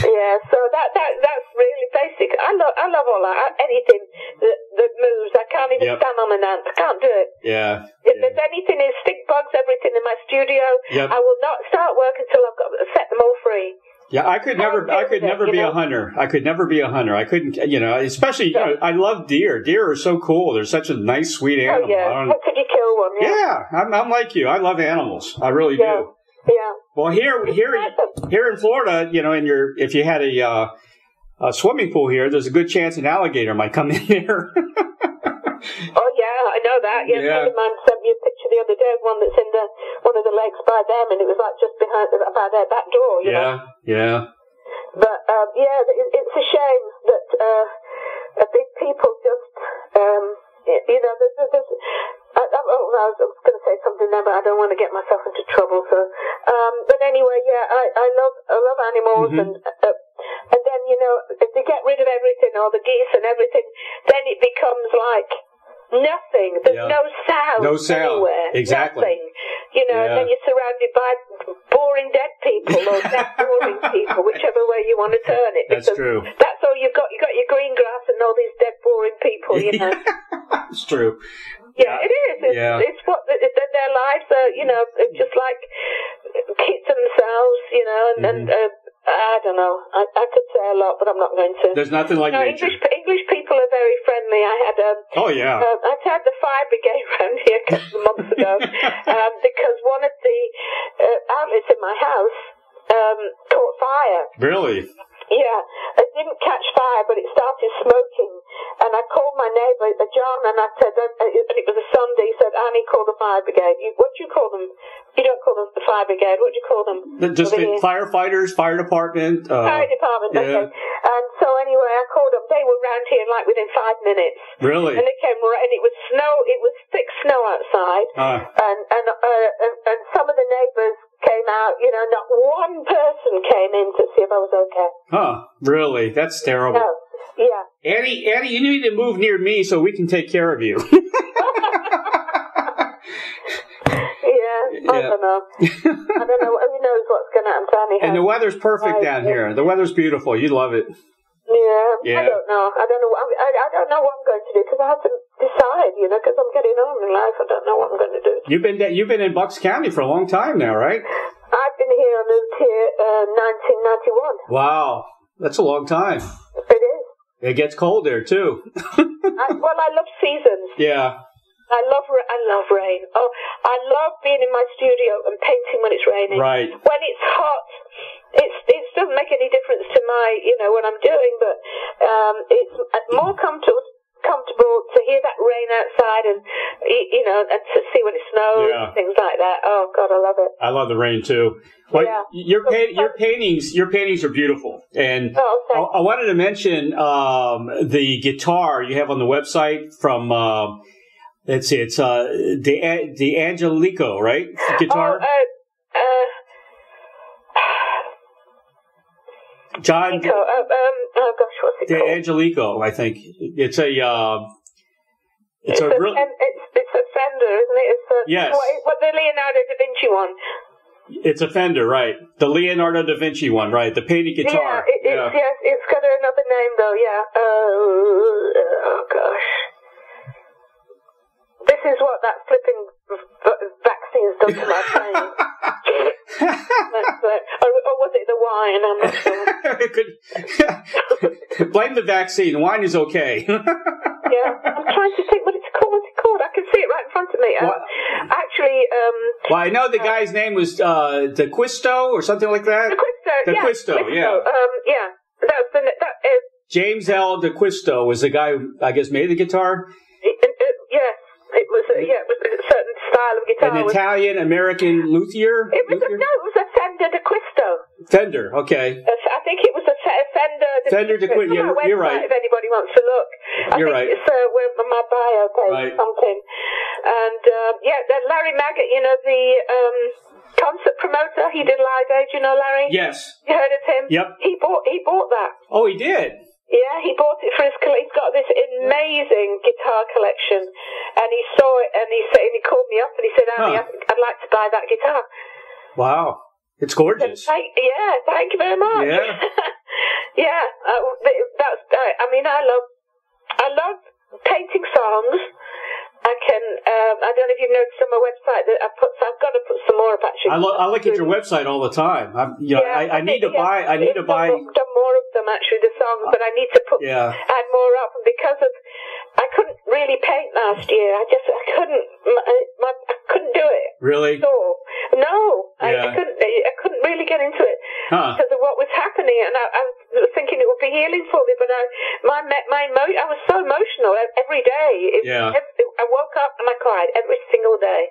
Yeah, so that that that's really basic. I love I love all that. Anything that that moves, I can't even Yep. stand on an ant. I can't do it. Yeah. If yeah. there's anything is stick bugs, everything in my studio, Yep. I will not start work until I've got set them all free. Yeah, I could never. I could never be a hunter. I could never be a hunter. I couldn't. You know, especially yeah. I, I, love deer. Deer are so cool. They're such a nice, sweet oh, animal. Oh, yeah. How could you kill one? Yeah, yeah I'm, I'm, like you. I love animals. I really yeah. do. Yeah. Well, here, here, here in Florida, you know, in your if you had a, uh, a swimming pool here, there's a good chance an alligator might come <laughs> in here. oh yeah, I know that. Yeah, yeah. a man sent me a picture the other day of one that's in the one of the lakes by them, and it was like just behind by their back door. You yeah, know? yeah. But um, yeah, it, it's a shame that uh, big people just, um, you know, there's, there's oh, I was going to say something there, but I don't want to get myself into trouble. So, um, but anyway, yeah, I, I love I love animals, Mhm. and uh, and then you know, if they get rid of everything, all the geese and everything, then it becomes like nothing. There's Yeah. no sound No sound. anywhere. Exactly. Nothing. You know, and then you're surrounded by boring dead people or dead <laughs> boring people, whichever way you want to turn it. That's true. That's all you've got. You've got your green grass and all these dead boring people. You <laughs> know. it's true. Yeah, it is. It's, Yeah. it's what it, their lives are. You know, just like keep themselves. You know, and, and Mm-hmm. uh, I don't know. I, I could say a lot, but I'm not going to. There's nothing like no, nature. English English people are very friendly. I had a. Oh yeah. uh, I had the fire brigade <laughs> round here a couple of months ago <laughs> um, because one of the uh, outlets in my house um, caught fire. really? Yeah, it didn't catch fire, but it started smoking. And I called my neighbour, uh, John, and I said, uh, and it was a Sunday. He said, Annie, call the fire brigade. What do you call them? You don't call them the fire brigade. What do you call them? The- Just the firefighters, fire department. Uh, Fire department. yeah. Okay. And so anyway, I called them. They were round here like within five minutes. really? And they came right, and it was snow. It was thick snow outside, Uh, and and uh, and, and some of the neighbours came out. You know, not one person came in to see if I was okay. huh? Really? That's terrible. No, yeah. Annie, Annie, you need to move near me so we can take care of you. <laughs> <laughs> Yeah, I Yeah. don't know. I don't know. Who knows what's going to happen to Annie? and the weather's perfect Right, down here. The weather's beautiful. You'd love it. yeah, Yeah. I don't know. I don't know. I, I don't know what I'm going to do because I have to decide. You know, because I'm getting on in life. I don't know what I'm going to do. You've been you've been in Bucks County for a long time now, right? I've been here. I moved here uh, 1991. Wow, that's a long time. It is. It gets cold there too. <laughs> I, well, I love seasons. yeah, I love I love rain. Oh, I love being in my studio and painting when it's raining. right. When it's hot, it's it doesn't make any difference to my you know what I'm doing, but um, it's more comfortable comfortable to hear that rain outside and you know and to see when it snows Yeah. and things like that. Oh God, I love it. I love the rain too. Well, Yeah. your pa- your paintings your paintings are beautiful, and Oh, I, I wanted to mention um, the guitar you have on the website from. Um, let's see, it's uh, the the Angelico, right? Guitar. Oh, uh, uh, <sighs> John Nico, uh, um, De? Angelico, I think it's a uh, it's, It's a a, real it's, it's a Fender, isn't it? It's a, Yes. What, what the Leonardo da Vinci one? it's a Fender, right? The Leonardo da Vinci one, right? The painted guitar. Yeah, it, it's, yes, it's got another name though. Yeah. Uh, oh gosh. This is what that flipping v- v- vaccine's done to my it. <laughs> Or, or was it the wine? I'm not sure. <laughs> Could- <laughs> Blame the vaccine. Wine is okay. Yeah, I'm trying to think what it's called. What's it called? I can see it right in front of me. Um, What? actually, um, well, I know the guy's name was uh, D'Aquisto or something like that. D'Aquisto. Quisto. Yeah, Quisto, yeah. Um, yeah. That's the that is. James L. D'Aquisto was the guy who I guess made the guitar. It, it, yes, it was. A, yeah, it was certain style of guitar. An Italian American luthier. It was a, no, it was a Fender D'Aquisto. Fender. Okay. A I think it was a Fender. De Fender de Qui- It's on yeah, you're right. If anybody wants to look, I You're think right. it's uh, my bio page Right. something. And uh, yeah, Larry Magid, you know the um, concert promoter. He did Live Aid. You know Larry? Yes. You heard of him? Yep. He bought. He bought that. Oh, he did. Yeah, he bought it for his. He's got this amazing guitar collection, and he saw it, and he said, and he called me up, and he said, Huh. I'd, like to buy that guitar. Wow. It's gorgeous. Thank, yeah, thank you very much. Yeah. <laughs> yeah, uh, that's. Uh, I mean, I love, I love painting songs. I can. Um, I don't know if you've noticed on my website that I put. I've got to put some more up actually. I, lo- I look at your website all the time. I'm, you know, Yeah, I, I need to yeah, buy. I need to buy. done- more of actually, the songs, but I need to put Yeah. add more up and because of. I couldn't really paint last year. I just I couldn't. My, my, I couldn't do it. Really? all. No, I, I couldn't. I couldn't really get into it Huh? because of what was happening, and I, I was thinking it would be healing for me. But I, my my emo- I was so emotional every day. It, Yeah. every- I woke up and I cried every single day.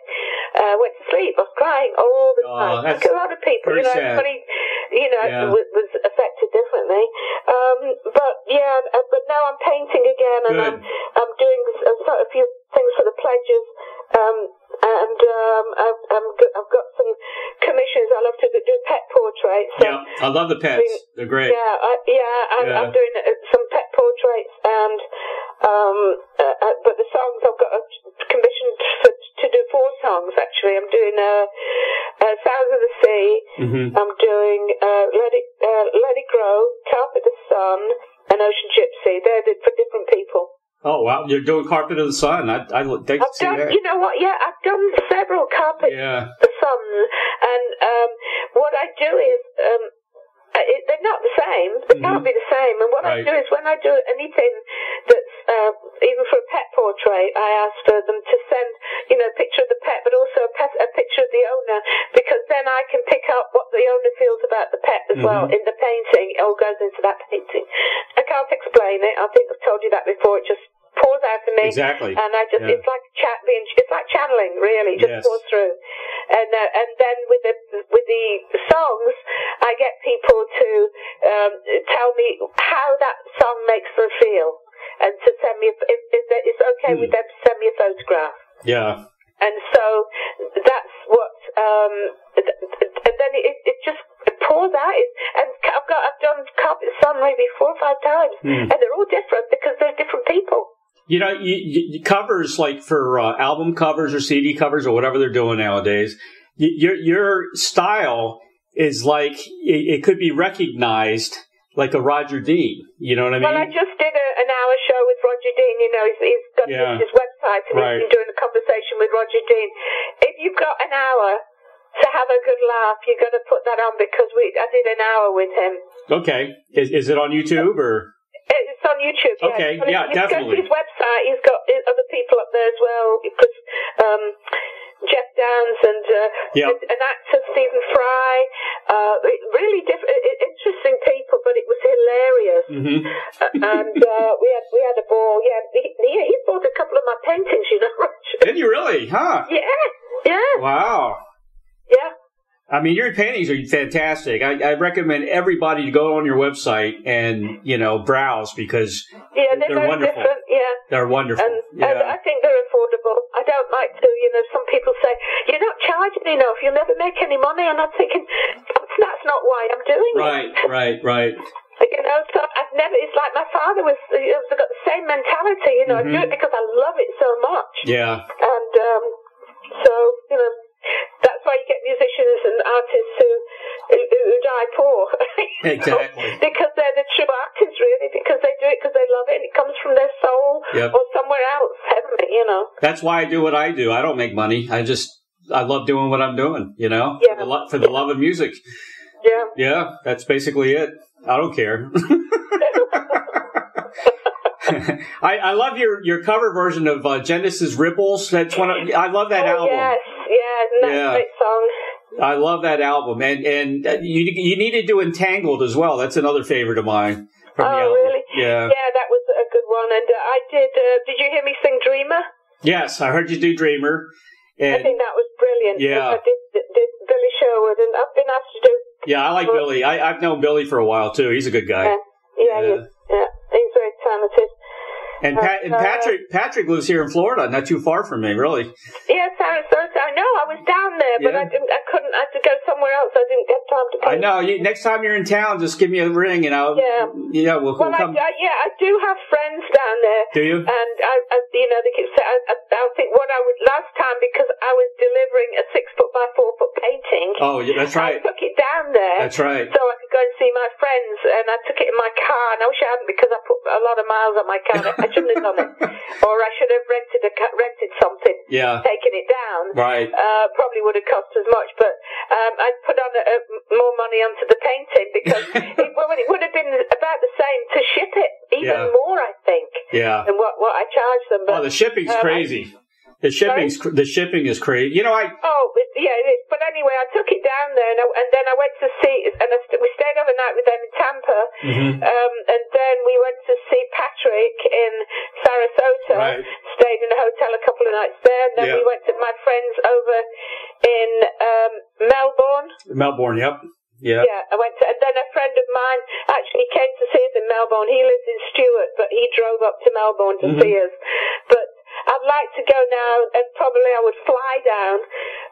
Uh, went to sleep. I was crying all the Oh, time. like a lot of people, you know, sad. everybody, you know, Yeah. was, was affected differently. Um, but yeah, uh, but now I'm painting again, and Good. I'm I'm doing a, a few things for the pledges. Um, and um, I've, I've got some commissions. I love to do pet portraits. So, Yeah, I love the pets. They're great. Yeah, I, yeah, I'm, Yeah. I'm doing uh, some pet portraits, and um, uh, uh, but the songs I've got uh, commissioned for, to do four songs. Actually, I'm doing uh, uh, "Sounds of the Sea." hmm I'm doing uh, "Let It uh, Let It Grow," "Carpet the Sun," and "Ocean Gypsy." They're for different people. Oh wow, you're doing Carpet of the Sun. I I they I've see done, that. you know what? Yeah, I've done several carpet Yeah. the sun, and um, what I do is um, it, they're not the same. They Mhm. can't be the same. And what Right. I do is when I do anything that's uh, even for a pet portrait, I ask for them to send, you know, a picture of the pet, but also a, pet, a picture of the owner, because then I can pick up what the owner feels about the pet as well Mhm. in the painting. It all goes into that painting. I can't explain it. I think I've told you that before. It just pours out of me. Exactly. And I just, Yeah. it's like chat being, it's like channeling, really, just Yes. pours through. And uh, and then with the with the songs, I get people to um, tell me how that song makes them feel, and to send me, if, if, it's okay with Hmm. them to send me a photograph. Yeah. And so that's what, um, and then it, it just pours out. It, and I've got, I've done Carpet Sun maybe four or five times, Hmm. and they're all different because they're different people. You know, you, you, covers like for uh, album covers or CD covers or whatever they're doing nowadays. y- Your your style is like it, it could be recognized like a Roger Dean. You know what I mean? Well, I just did a, an hour show with Roger Dean. You know, he's, he's got Yeah. his website and Right. he's been doing a conversation with Roger Dean. If you've got an hour to have a good laugh, you've got to put that on because we I did an hour with him. okay. Is, is it on YouTube or? On YouTube. Yeah. Okay, yeah, you definitely. His website. He's got other people up there as well. Because um, Geoff Downes and uh, Yeah. an, an actor Stephen Fry. Uh, really diff- interesting people, but it was hilarious. hmm Uh, and uh, we had we had a ball. Yeah, he, he, he bought a couple of my paintings. You know. <laughs> Did you really? Huh? Yeah, yeah, Wow. yeah. I mean, your paintings are fantastic. I, I recommend everybody to go on your website and you know browse because Yeah, they're, They're wonderful. Yeah. they're wonderful. And, and. I think they're affordable. I don't like to, you know, some people say, you're not charging enough, you'll never make any money. And I'm thinking, that's, that's not why I'm doing Right, it. right, right. Right. <laughs> You know, so I've never, it's like my father was, you know, got the same mentality, you know, I do it because I love it so much. Yeah, And um, so, you know, that's why you get musicians and artists who, who, who die poor. <laughs> Exactly. because they're the true artists, really, because they do it because they love it and it comes from their soul Yep. or somewhere else, heavenly, <laughs> you know. that's why I do what I do. I don't make money. I just I love doing what I'm doing. You know, Yeah. for, the lo- for the love of music. Yeah. Yeah, that's basically it. I don't care. <laughs> I, I love your, your cover version of uh, Genesis Ripples. That's one. Of, I love that oh, album. Yes, yeah, and that's Yeah. great song. I love that album, and and you you need to do Entangled as well. That's another favorite of mine from the Oh, really? Yeah. Yeah, that was a good one. And uh, I did, uh, did you hear me sing Dreamer? Yes, I heard you do Dreamer, I think that was brilliant. Yeah. I did, did Billy Sherwood, and I've been asked to do. yeah, I like Billy. I, I've known Billy for a while too. He's a good guy. Yeah, yeah, Yeah. yeah, yeah. He's very talented. And Pat, and Uh, Patrick Patrick lives here in Florida, not too far from me, really. Yeah, Sarasota. I know. I was down there, but Yeah. I didn't. I couldn't. I had to go somewhere else. I didn't have time to. I paint. know. You, next time you're in town, just give me a ring, and I'll Yeah. yeah, we'll, Well, we'll come. I, yeah, I do have friends down there. Do you? And I, I you know, they keep saying. I, I, I think what I would last time because I was delivering a six foot by four foot painting. Oh, yeah, that's right. I took it down there. That's right. So I could go and see my friends, and I took it in my car, and I wish I hadn't because I put a lot of miles on my car. I shouldn't have done it, <laughs> or I should have rented a rented something, yeah, taken it down. Right. Uh, probably would have cost as much, but um, I put on a, a, more money onto the painting because <laughs> it, well, it would have been about the same to ship it, even Yeah. more, I think, Yeah. than what what I charged them. But Oh, the shipping's um, crazy. The shipping's cr- the shipping is crazy. You know, I Oh, yeah, it is. But anyway, I took it down there, and, I, and then I went to see, and I st- we stayed overnight with them in Tampa, Mhm. um, and then we went to see Patrick in Sarasota. Right. Stayed in a hotel a couple of nights there, and then Yeah. we went to my friends over in um, Melbourne. Melbourne. Yep. Yeah. Yeah, I went to, and then a friend of mine actually came to see us in Melbourne. He lives in Stuart, but he drove up to Melbourne to Mhm. see us. But I'd like to go now, and probably I would fly down,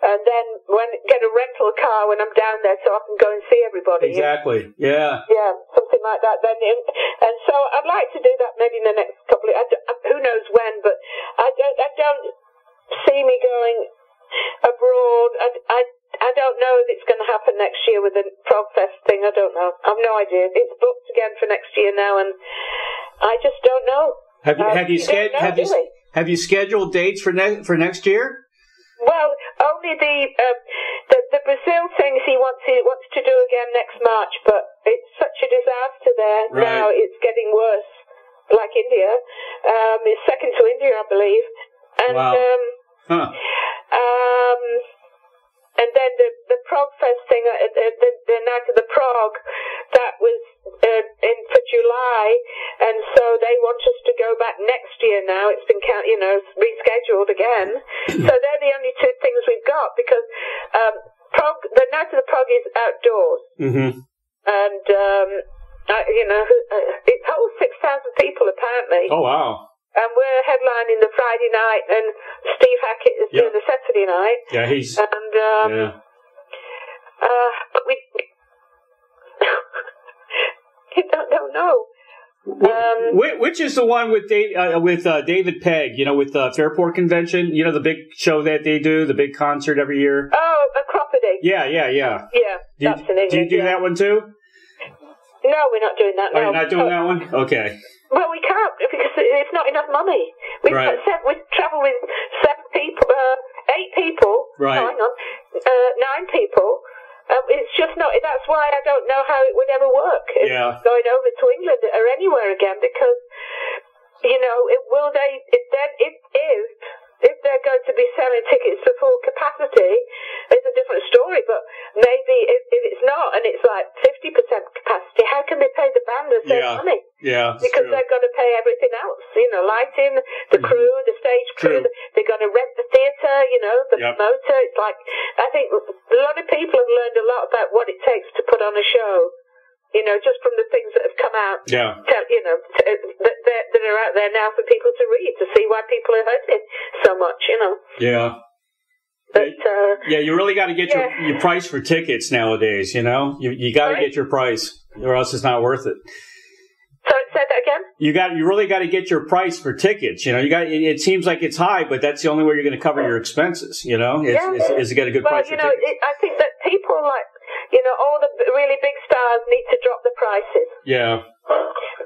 and then when get a rental car when I'm down there, so I can go and see everybody. Exactly. Yeah. Yeah, something like that. Then, and so I'd like to do that maybe in the next couple of. Who knows when, but I don't. I don't see me going abroad. I, I, I don't know if it's going to happen next year with the Progfest thing. I don't know. I've no idea. It's booked again for next year now, and I just don't know. Have you Um, have you you have you? Have you scheduled dates for next for next year? Well, only the uh, the, the Brazil things he wants he wants to do again next March, but it's such a disaster there Right. now. It's getting worse, like India. Um, it's second to India, I believe, and Wow. um, Huh. um, and then the the Prog Fest thing, uh, the, the, the Night of the Prog, that was uh, in for July, and so they want us to go back next year. Now it's been count, you know, rescheduled again. <clears throat> so they're the only two things we've got because um, Prog, the Night of the Prog is outdoors, Mm-hmm. and um, uh, you know, uh, it holds six thousand people apparently Oh wow. And we're headlining the Friday night, and Steve Hackett is Yeah. doing the Saturday night, Yeah. He's. and um, yeah. uh, but we <laughs> I don't, don't know. Um, Wh- Which is the one with Dave, uh, with uh, David Pegg? You know, with the Fairport Convention. You know, the big show that they do, the big concert every year. oh, a Cropredy. Yeah, yeah, yeah. Yeah, Do you, that's in England. do, you do yeah. that one too? No, we're not doing that. Oh, no. you're not doing Oh, that one? Okay. Well, we can't because it's not enough money. We've Right. seven, we travel with seven people, uh, eight people. Right. Hang on, uh, nine people. Um, it's just not. That's why I don't know how it would ever work. Yeah. Going over to England or anywhere again because you know, it, will they? If then if if if they're going to be selling tickets to full capacity, it's a different story. But maybe if, if it's not and it's like fifty percent capacity, how can they pay the band the same Yeah. money? Yeah. because true. they're going to pay everything else, you know, lighting, the mm-hmm. crew, the stage crew. They're going to rent the theatre, you know, the Yep. promoter. It's like I think a lot of people have learned a lot about what it takes to put on a show. You know, just from the things that have come out. Yeah. Tell, you know, t- are out there now for people to read to see why people are hurting so much. You know, Yeah. but uh, Yeah, you really got to get Yeah. your, your price for tickets nowadays, you know? You, you got to get your price or else it's not worth it. so say that again. You got, you really got to get your price for tickets, you know? You got, it, it seems like it's high, but that's the only way you're going to cover your expenses, you know? Is, Yeah. is, is to get a good Well, price you know, it, I think that people like, you know, all the really big stars need to drop the prices. yeah,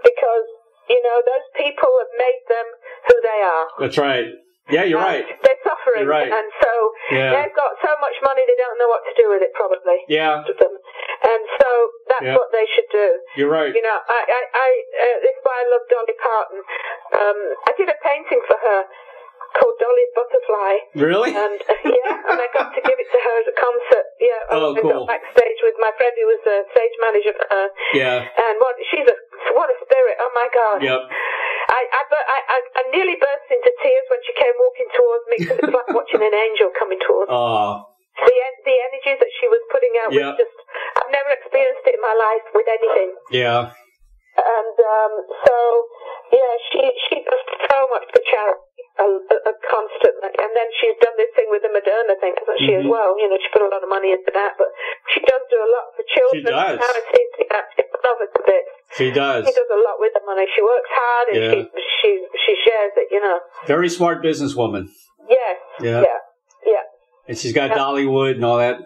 because you know those people have made them who they are. that's right. Yeah, you're And right. They're suffering, right. and so Yeah. they've got so much money they don't know what to do with it. Probably Yeah, most of them, and so that's Yeah. what they should do. you're right. You know, I, I, I uh, this is why I love Dolly Parton. Um, I did a painting for her called Dolly Butterfly. Really? And uh, <laughs> yeah, and I got to give it to her as a concert. Yeah, Oh, I cool. got backstage with my friend who was the stage manager for her. Yeah. And what she's a what a spirit! Oh my God! Yep. I, I, I, I, nearly burst into tears when she came walking towards me because it was like <laughs> watching an angel coming towards me. Uh, The, the energy that she was putting out Yeah. was just, I've never experienced it in my life with anything. yeah. And um, so, yeah, she, she does so much for charity uh, uh, constantly. And then she's done this thing with the Moderna thing, hasn't she, as Mhm. well? You know, she put a lot of money into that. But she does do a lot for children. does. Charities, yeah, she loves it a bit. She does. She does a lot with the money. She works hard and Yeah. she, she she shares it, you know. Very smart businesswoman. Yes. Yeah. Yeah. Yeah. And she's got Dollywood and all that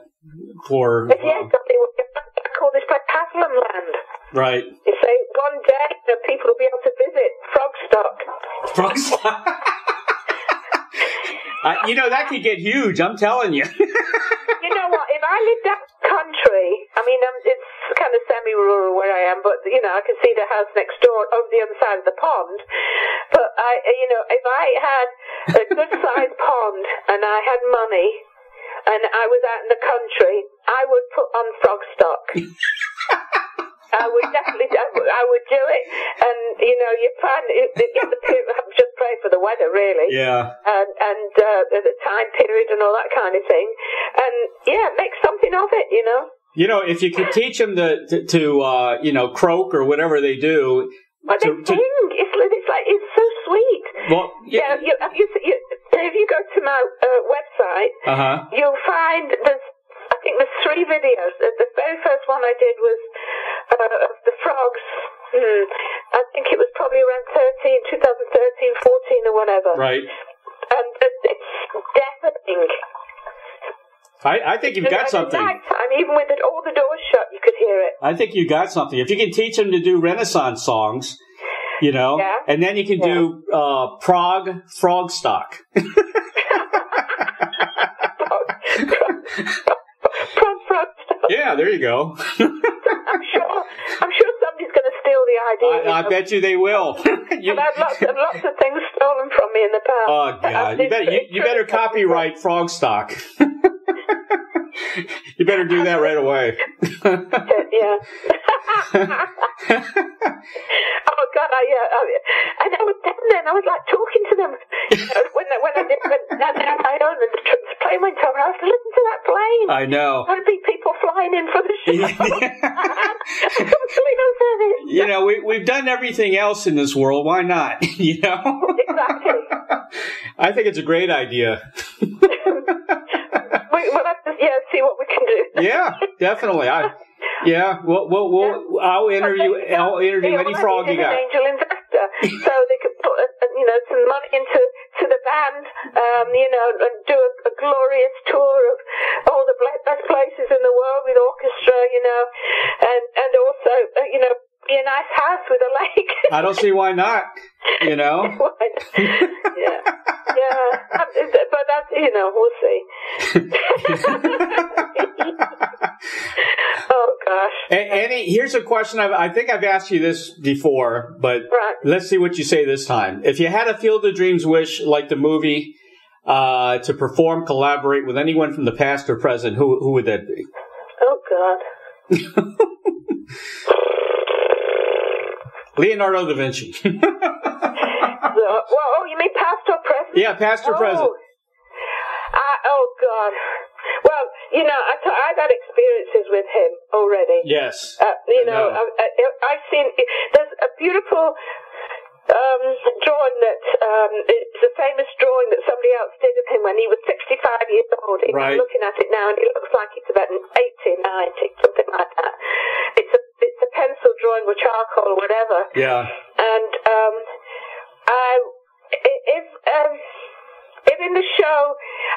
for. But yeah, Dollywood. I call this place Haslam Land. Right. You say one day know, people will be able to visit Frogstock. Frogstock. <laughs> uh, you know that could get huge. I'm telling you. <laughs> you know what? If I lived out country, I mean, um, it's kind of semi-rural where I am, but you know, I can see the house next door over the other side of the pond. But I, you know, if I had a good-sized <laughs> pond and I had money and I was out in the country, I would put on Frogstock. <laughs> I would definitely, I would, I would do it, and you know, you plan, you, you just pray for the weather, really. Yeah. And and uh, the time period and all that kind of thing, and yeah, make something of it, you know. You know, if you could teach them to to, to uh, you know croak or whatever they do. But they to, to, sing. It's, it's like it's so sweet. Well, yeah. You, you, you, if you go to my uh, website, uh-huh. you'll find there's I think there's three videos. The very first one I did was uh, of the frogs. Hmm. I think it was probably around 13, 2013, 14 or whatever. Right. And it's deafening. I, I think you've got something. Nighttime, even with it, all the doors shut, you could hear it. I think you got something. If you can teach them to do Renaissance songs, you know, yeah. and then you can yeah. do uh, Prog frog stock. <laughs> <laughs> Yeah, there you go. <laughs> I'm sure. I'm sure somebody's going to steal the idea. I, I bet you they will. <laughs> you, I've had lots and lots of things stolen from me in the past. Oh God! You better you, you better copyright frog stock. <laughs> you better do that right away. yeah. <laughs> oh God! I, uh, I, and I was down there, and I was like talking to them when when I did when I had my own, and the plane went over. I was listening to that plane. I know. There'd be people flying in for the <laughs> show. <laughs> you know, we we've done everything else in this world. Why not? you know. Exactly. I think it's a great idea. We, we'll have to yeah see what we can do. yeah, definitely. I yeah, we'll, we'll, we'll I'll interview I'll interview yeah, any frog you got. An angel investor, so they could put uh, you know some money into to the band, um, you know, and do a, a glorious tour of all the best places in the world with orchestra, you know, and and also uh, you know be a nice house with a lake. I don't see why not. You know. <laughs> yeah, yeah, but that's you know we'll see. <laughs> oh gosh. Annie, here's a question. I've, I think I've asked you this before, but right. let's see what you say this time. If you had a Field of Dreams wish, like the movie, uh, to perform, collaborate with anyone from the past or present, who who would that be? Oh God. <laughs> Leonardo da Vinci. <laughs> well, oh, you mean past or present? Yeah, past or oh. present. Uh, oh God. Well, you know, I th- I've had experiences with him already. Yes. Uh, you know, I, I, I've seen. There's a beautiful um, drawing that um, it's a famous drawing that somebody else did of him when he was 65 years old. He's right. looking at it now, and he looks like he's about 80, 90, something like that. It's a it's a pencil drawing with charcoal or whatever. Yeah. And um, I if um, if in the show,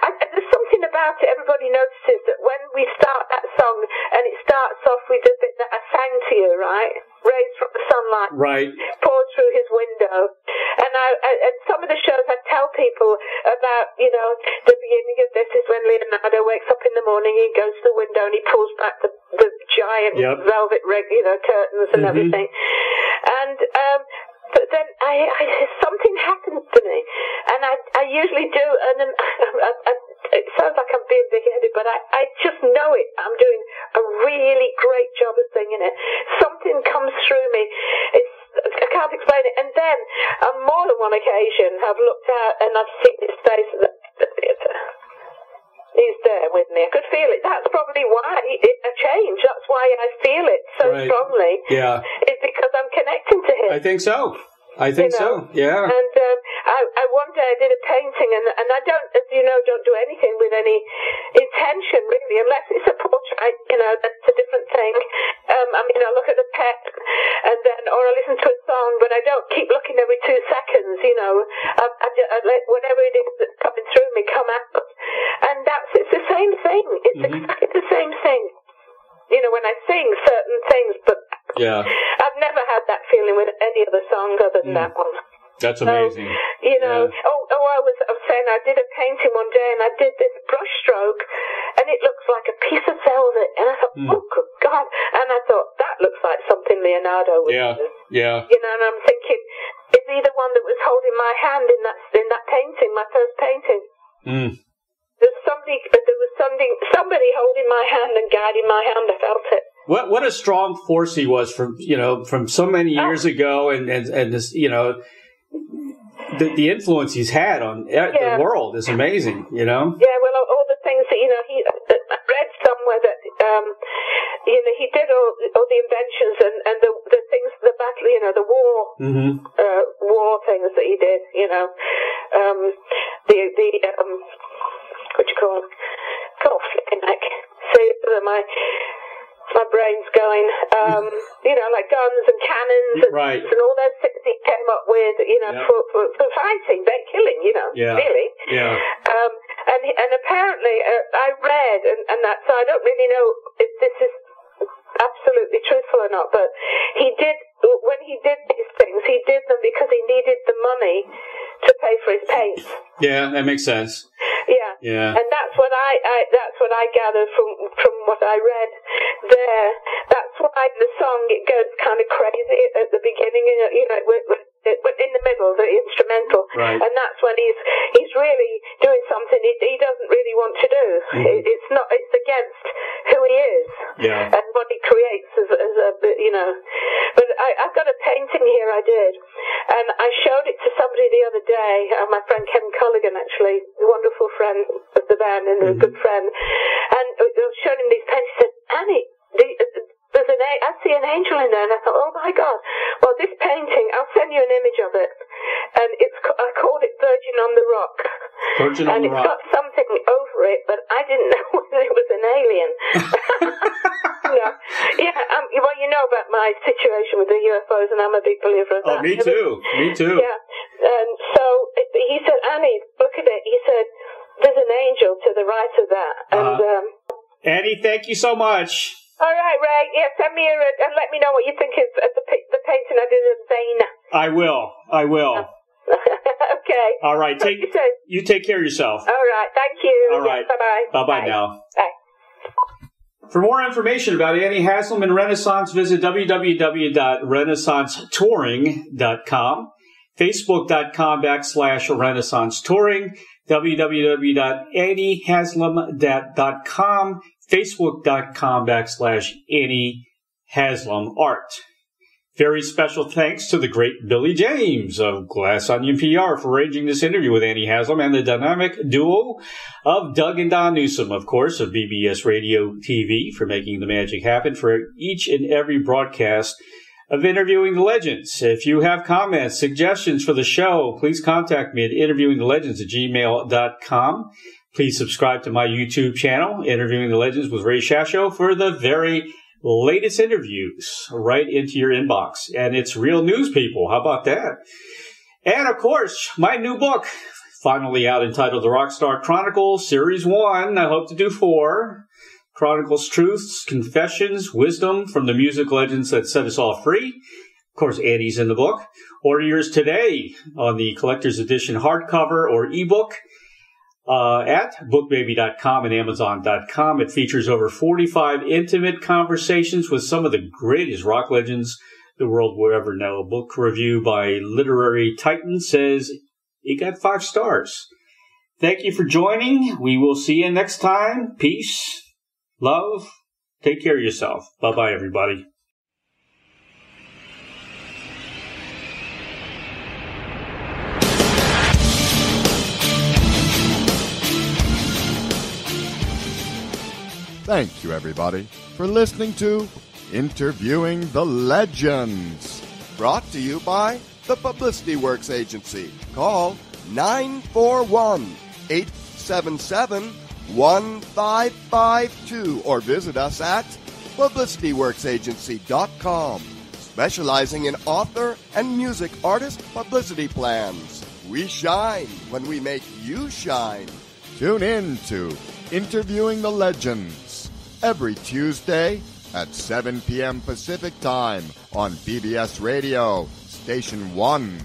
I, there's something about it. Everybody notices that when we start that song, and it starts off with the bit that I sang to you, right? Rays from the sunlight, right? Poured through his window, and I, I and some of the shows I tell people about, you know, the beginning of this is when Leonardo wakes up in the morning, he goes to the window and he pulls back the the giant yep. velvet, you know, curtains and mm-hmm. everything, and um but then I, I something happens to me, and I I usually do, and then <laughs> I, I, it sounds like I'm being big-headed, but I I just know it. I'm doing a really great job of singing it. Something comes through me. It's I can't explain it. And then on more than one occasion, I've looked out and I've seen his face at the theatre. He's there with me. I could feel it. That's probably why it, a change. That's why I feel it so right. strongly. Yeah. Is because I'm connecting to him. I think so. I think you know? so. Yeah. And um, I, I one day I did a painting, and and I don't, as you know, don't do anything with any intention really, unless it's a portrait. You know, that's a different thing. Um, I mean, I look at a pet, and then or I listen to a song, but I don't keep looking every two seconds. You know, I, I, I let whatever it is that's coming through me come out, and that's it's the same thing. It's mm-hmm. exactly the same thing. You know, when I sing certain things, but yeah. I've never had that feeling with any other song other than Mm. that one. That's amazing. So, you know, Yeah. oh, oh, I was, saying I did a painting one day and I did this brush stroke and it looks like a piece of velvet. And I thought, Mm. oh, good God. And I thought, that looks like something Leonardo would Yeah, do. yeah. You know, and I'm thinking, is he the one that was holding my hand in that, in that painting, my first painting? Mm. There's somebody, there was something, somebody holding my hand and guiding my hand. I felt it. What what a strong force he was from you know from so many Oh. years ago, and and and this you know the the influence he's had on e- Yeah. the world is amazing. You know. Yeah, well, all, the things that you know, he uh, I read somewhere that um, you know he did all all the inventions and and the the things, the battle, you know, the war hmm uh, war things that he did. You know, um, the the um, what do you call it? God, flipping heck. See, uh, my my brain's going. Um, <laughs> you know, like guns and cannons and, Right. and all those things he came up with. You know, Yeah. for, for for fighting, they're killing. You know, Yeah. really. Yeah. Um, and and apparently, uh, I read and, and that, so I don't really know if this is absolutely truthful or not. But he did when he did these things, he did them because he needed the money to pay for his paints. Yeah, that makes sense. Yeah. Yeah. And I, I that's what I gathered from from what I read there. That's why the song it goes kind of crazy at the beginning. You know, with, with, in the middle, the instrumental, Right. and that's when he's he's really doing something he, he doesn't really want to do. Mhm. It, it's not it's against who he is Yeah. and what he creates as, as a you know. But I, I've got a painting here I did, and I showed it to somebody the other day. Uh, my friend Kevin Culligan, actually, a wonderful friend of the band and a Mhm. good friend, and I was showing him these paintings. He said, Annie, the, there's an a- I see an angel in there, and I thought, oh my God. Well, this painting, I'll send you an image of it, and it's I called it Virgin on the Rock. Virgin on the Rock. and it's got something over it, but I didn't <laughs> know whether it was an alien. <laughs> no. Yeah, um, well, you know about my situation with the UFOs, and I'm a big believer of that. Oh, that. me too. Me too. Yeah. And so it- he said, Annie, look at it. He said, there's an angel to the right of that. And, Uh-huh. um, Annie, thank you so much. All right, Ray, yeah, send me a, and let me know what you think of, of the, the painting I did of Zane. I will. I will. <laughs> okay. All right. Take you you take care of yourself. All right, thank you. All right. bye-bye. Bye bye now. Bye. For more information about Annie Haslam and Renaissance, visit www.renaissancetouring.com, facebook.com backslash Renaissance Touring, www.anniehaslam.com, facebook.com backslash Annie Haslam Art. Very special thanks to the great Billy James of Glass Onyon PR for arranging this interview with Annie Haslam and the dynamic duo of Doug and Don Newsom, of course, of BBS Radio TV for making the magic happen for each and every broadcast of Interviewing the Legends. If you have comments, suggestions for the show, please contact me at interviewingthelegends at gmail.com. Please subscribe to my YouTube channel, Interviewing the Legends with Ray Shasho, for the very latest interviews right into your inbox. And it's real news, people. How about that? And of course, my new book, finally out entitled The Rockstar Chronicles, Series 1. I hope to do four. Chronicles truths, confessions, wisdom from the music legends that set us all free. Of course, Annie's in the book. Order yours today on the collector's edition hardcover or ebook uh, at bookbaby.com and amazon.com. It features over 45 intimate conversations with some of the greatest rock legends the world will ever know. A book review by Literary Titan says it got five stars. Thank you for joining. We will see you next time. Peace, love, take care of yourself. Bye bye, everybody. Thank you, everybody, for listening to Interviewing the Legends. Brought to you by the Publicity Works Agency. Call 941 877 1552 or visit us at publicityworksagency.com, specializing in author and music artist publicity plans. We shine when we make you shine. Tune in to Interviewing the Legends every Tuesday at 7 p.m. Pacific Time on BBS Radio, Station 1.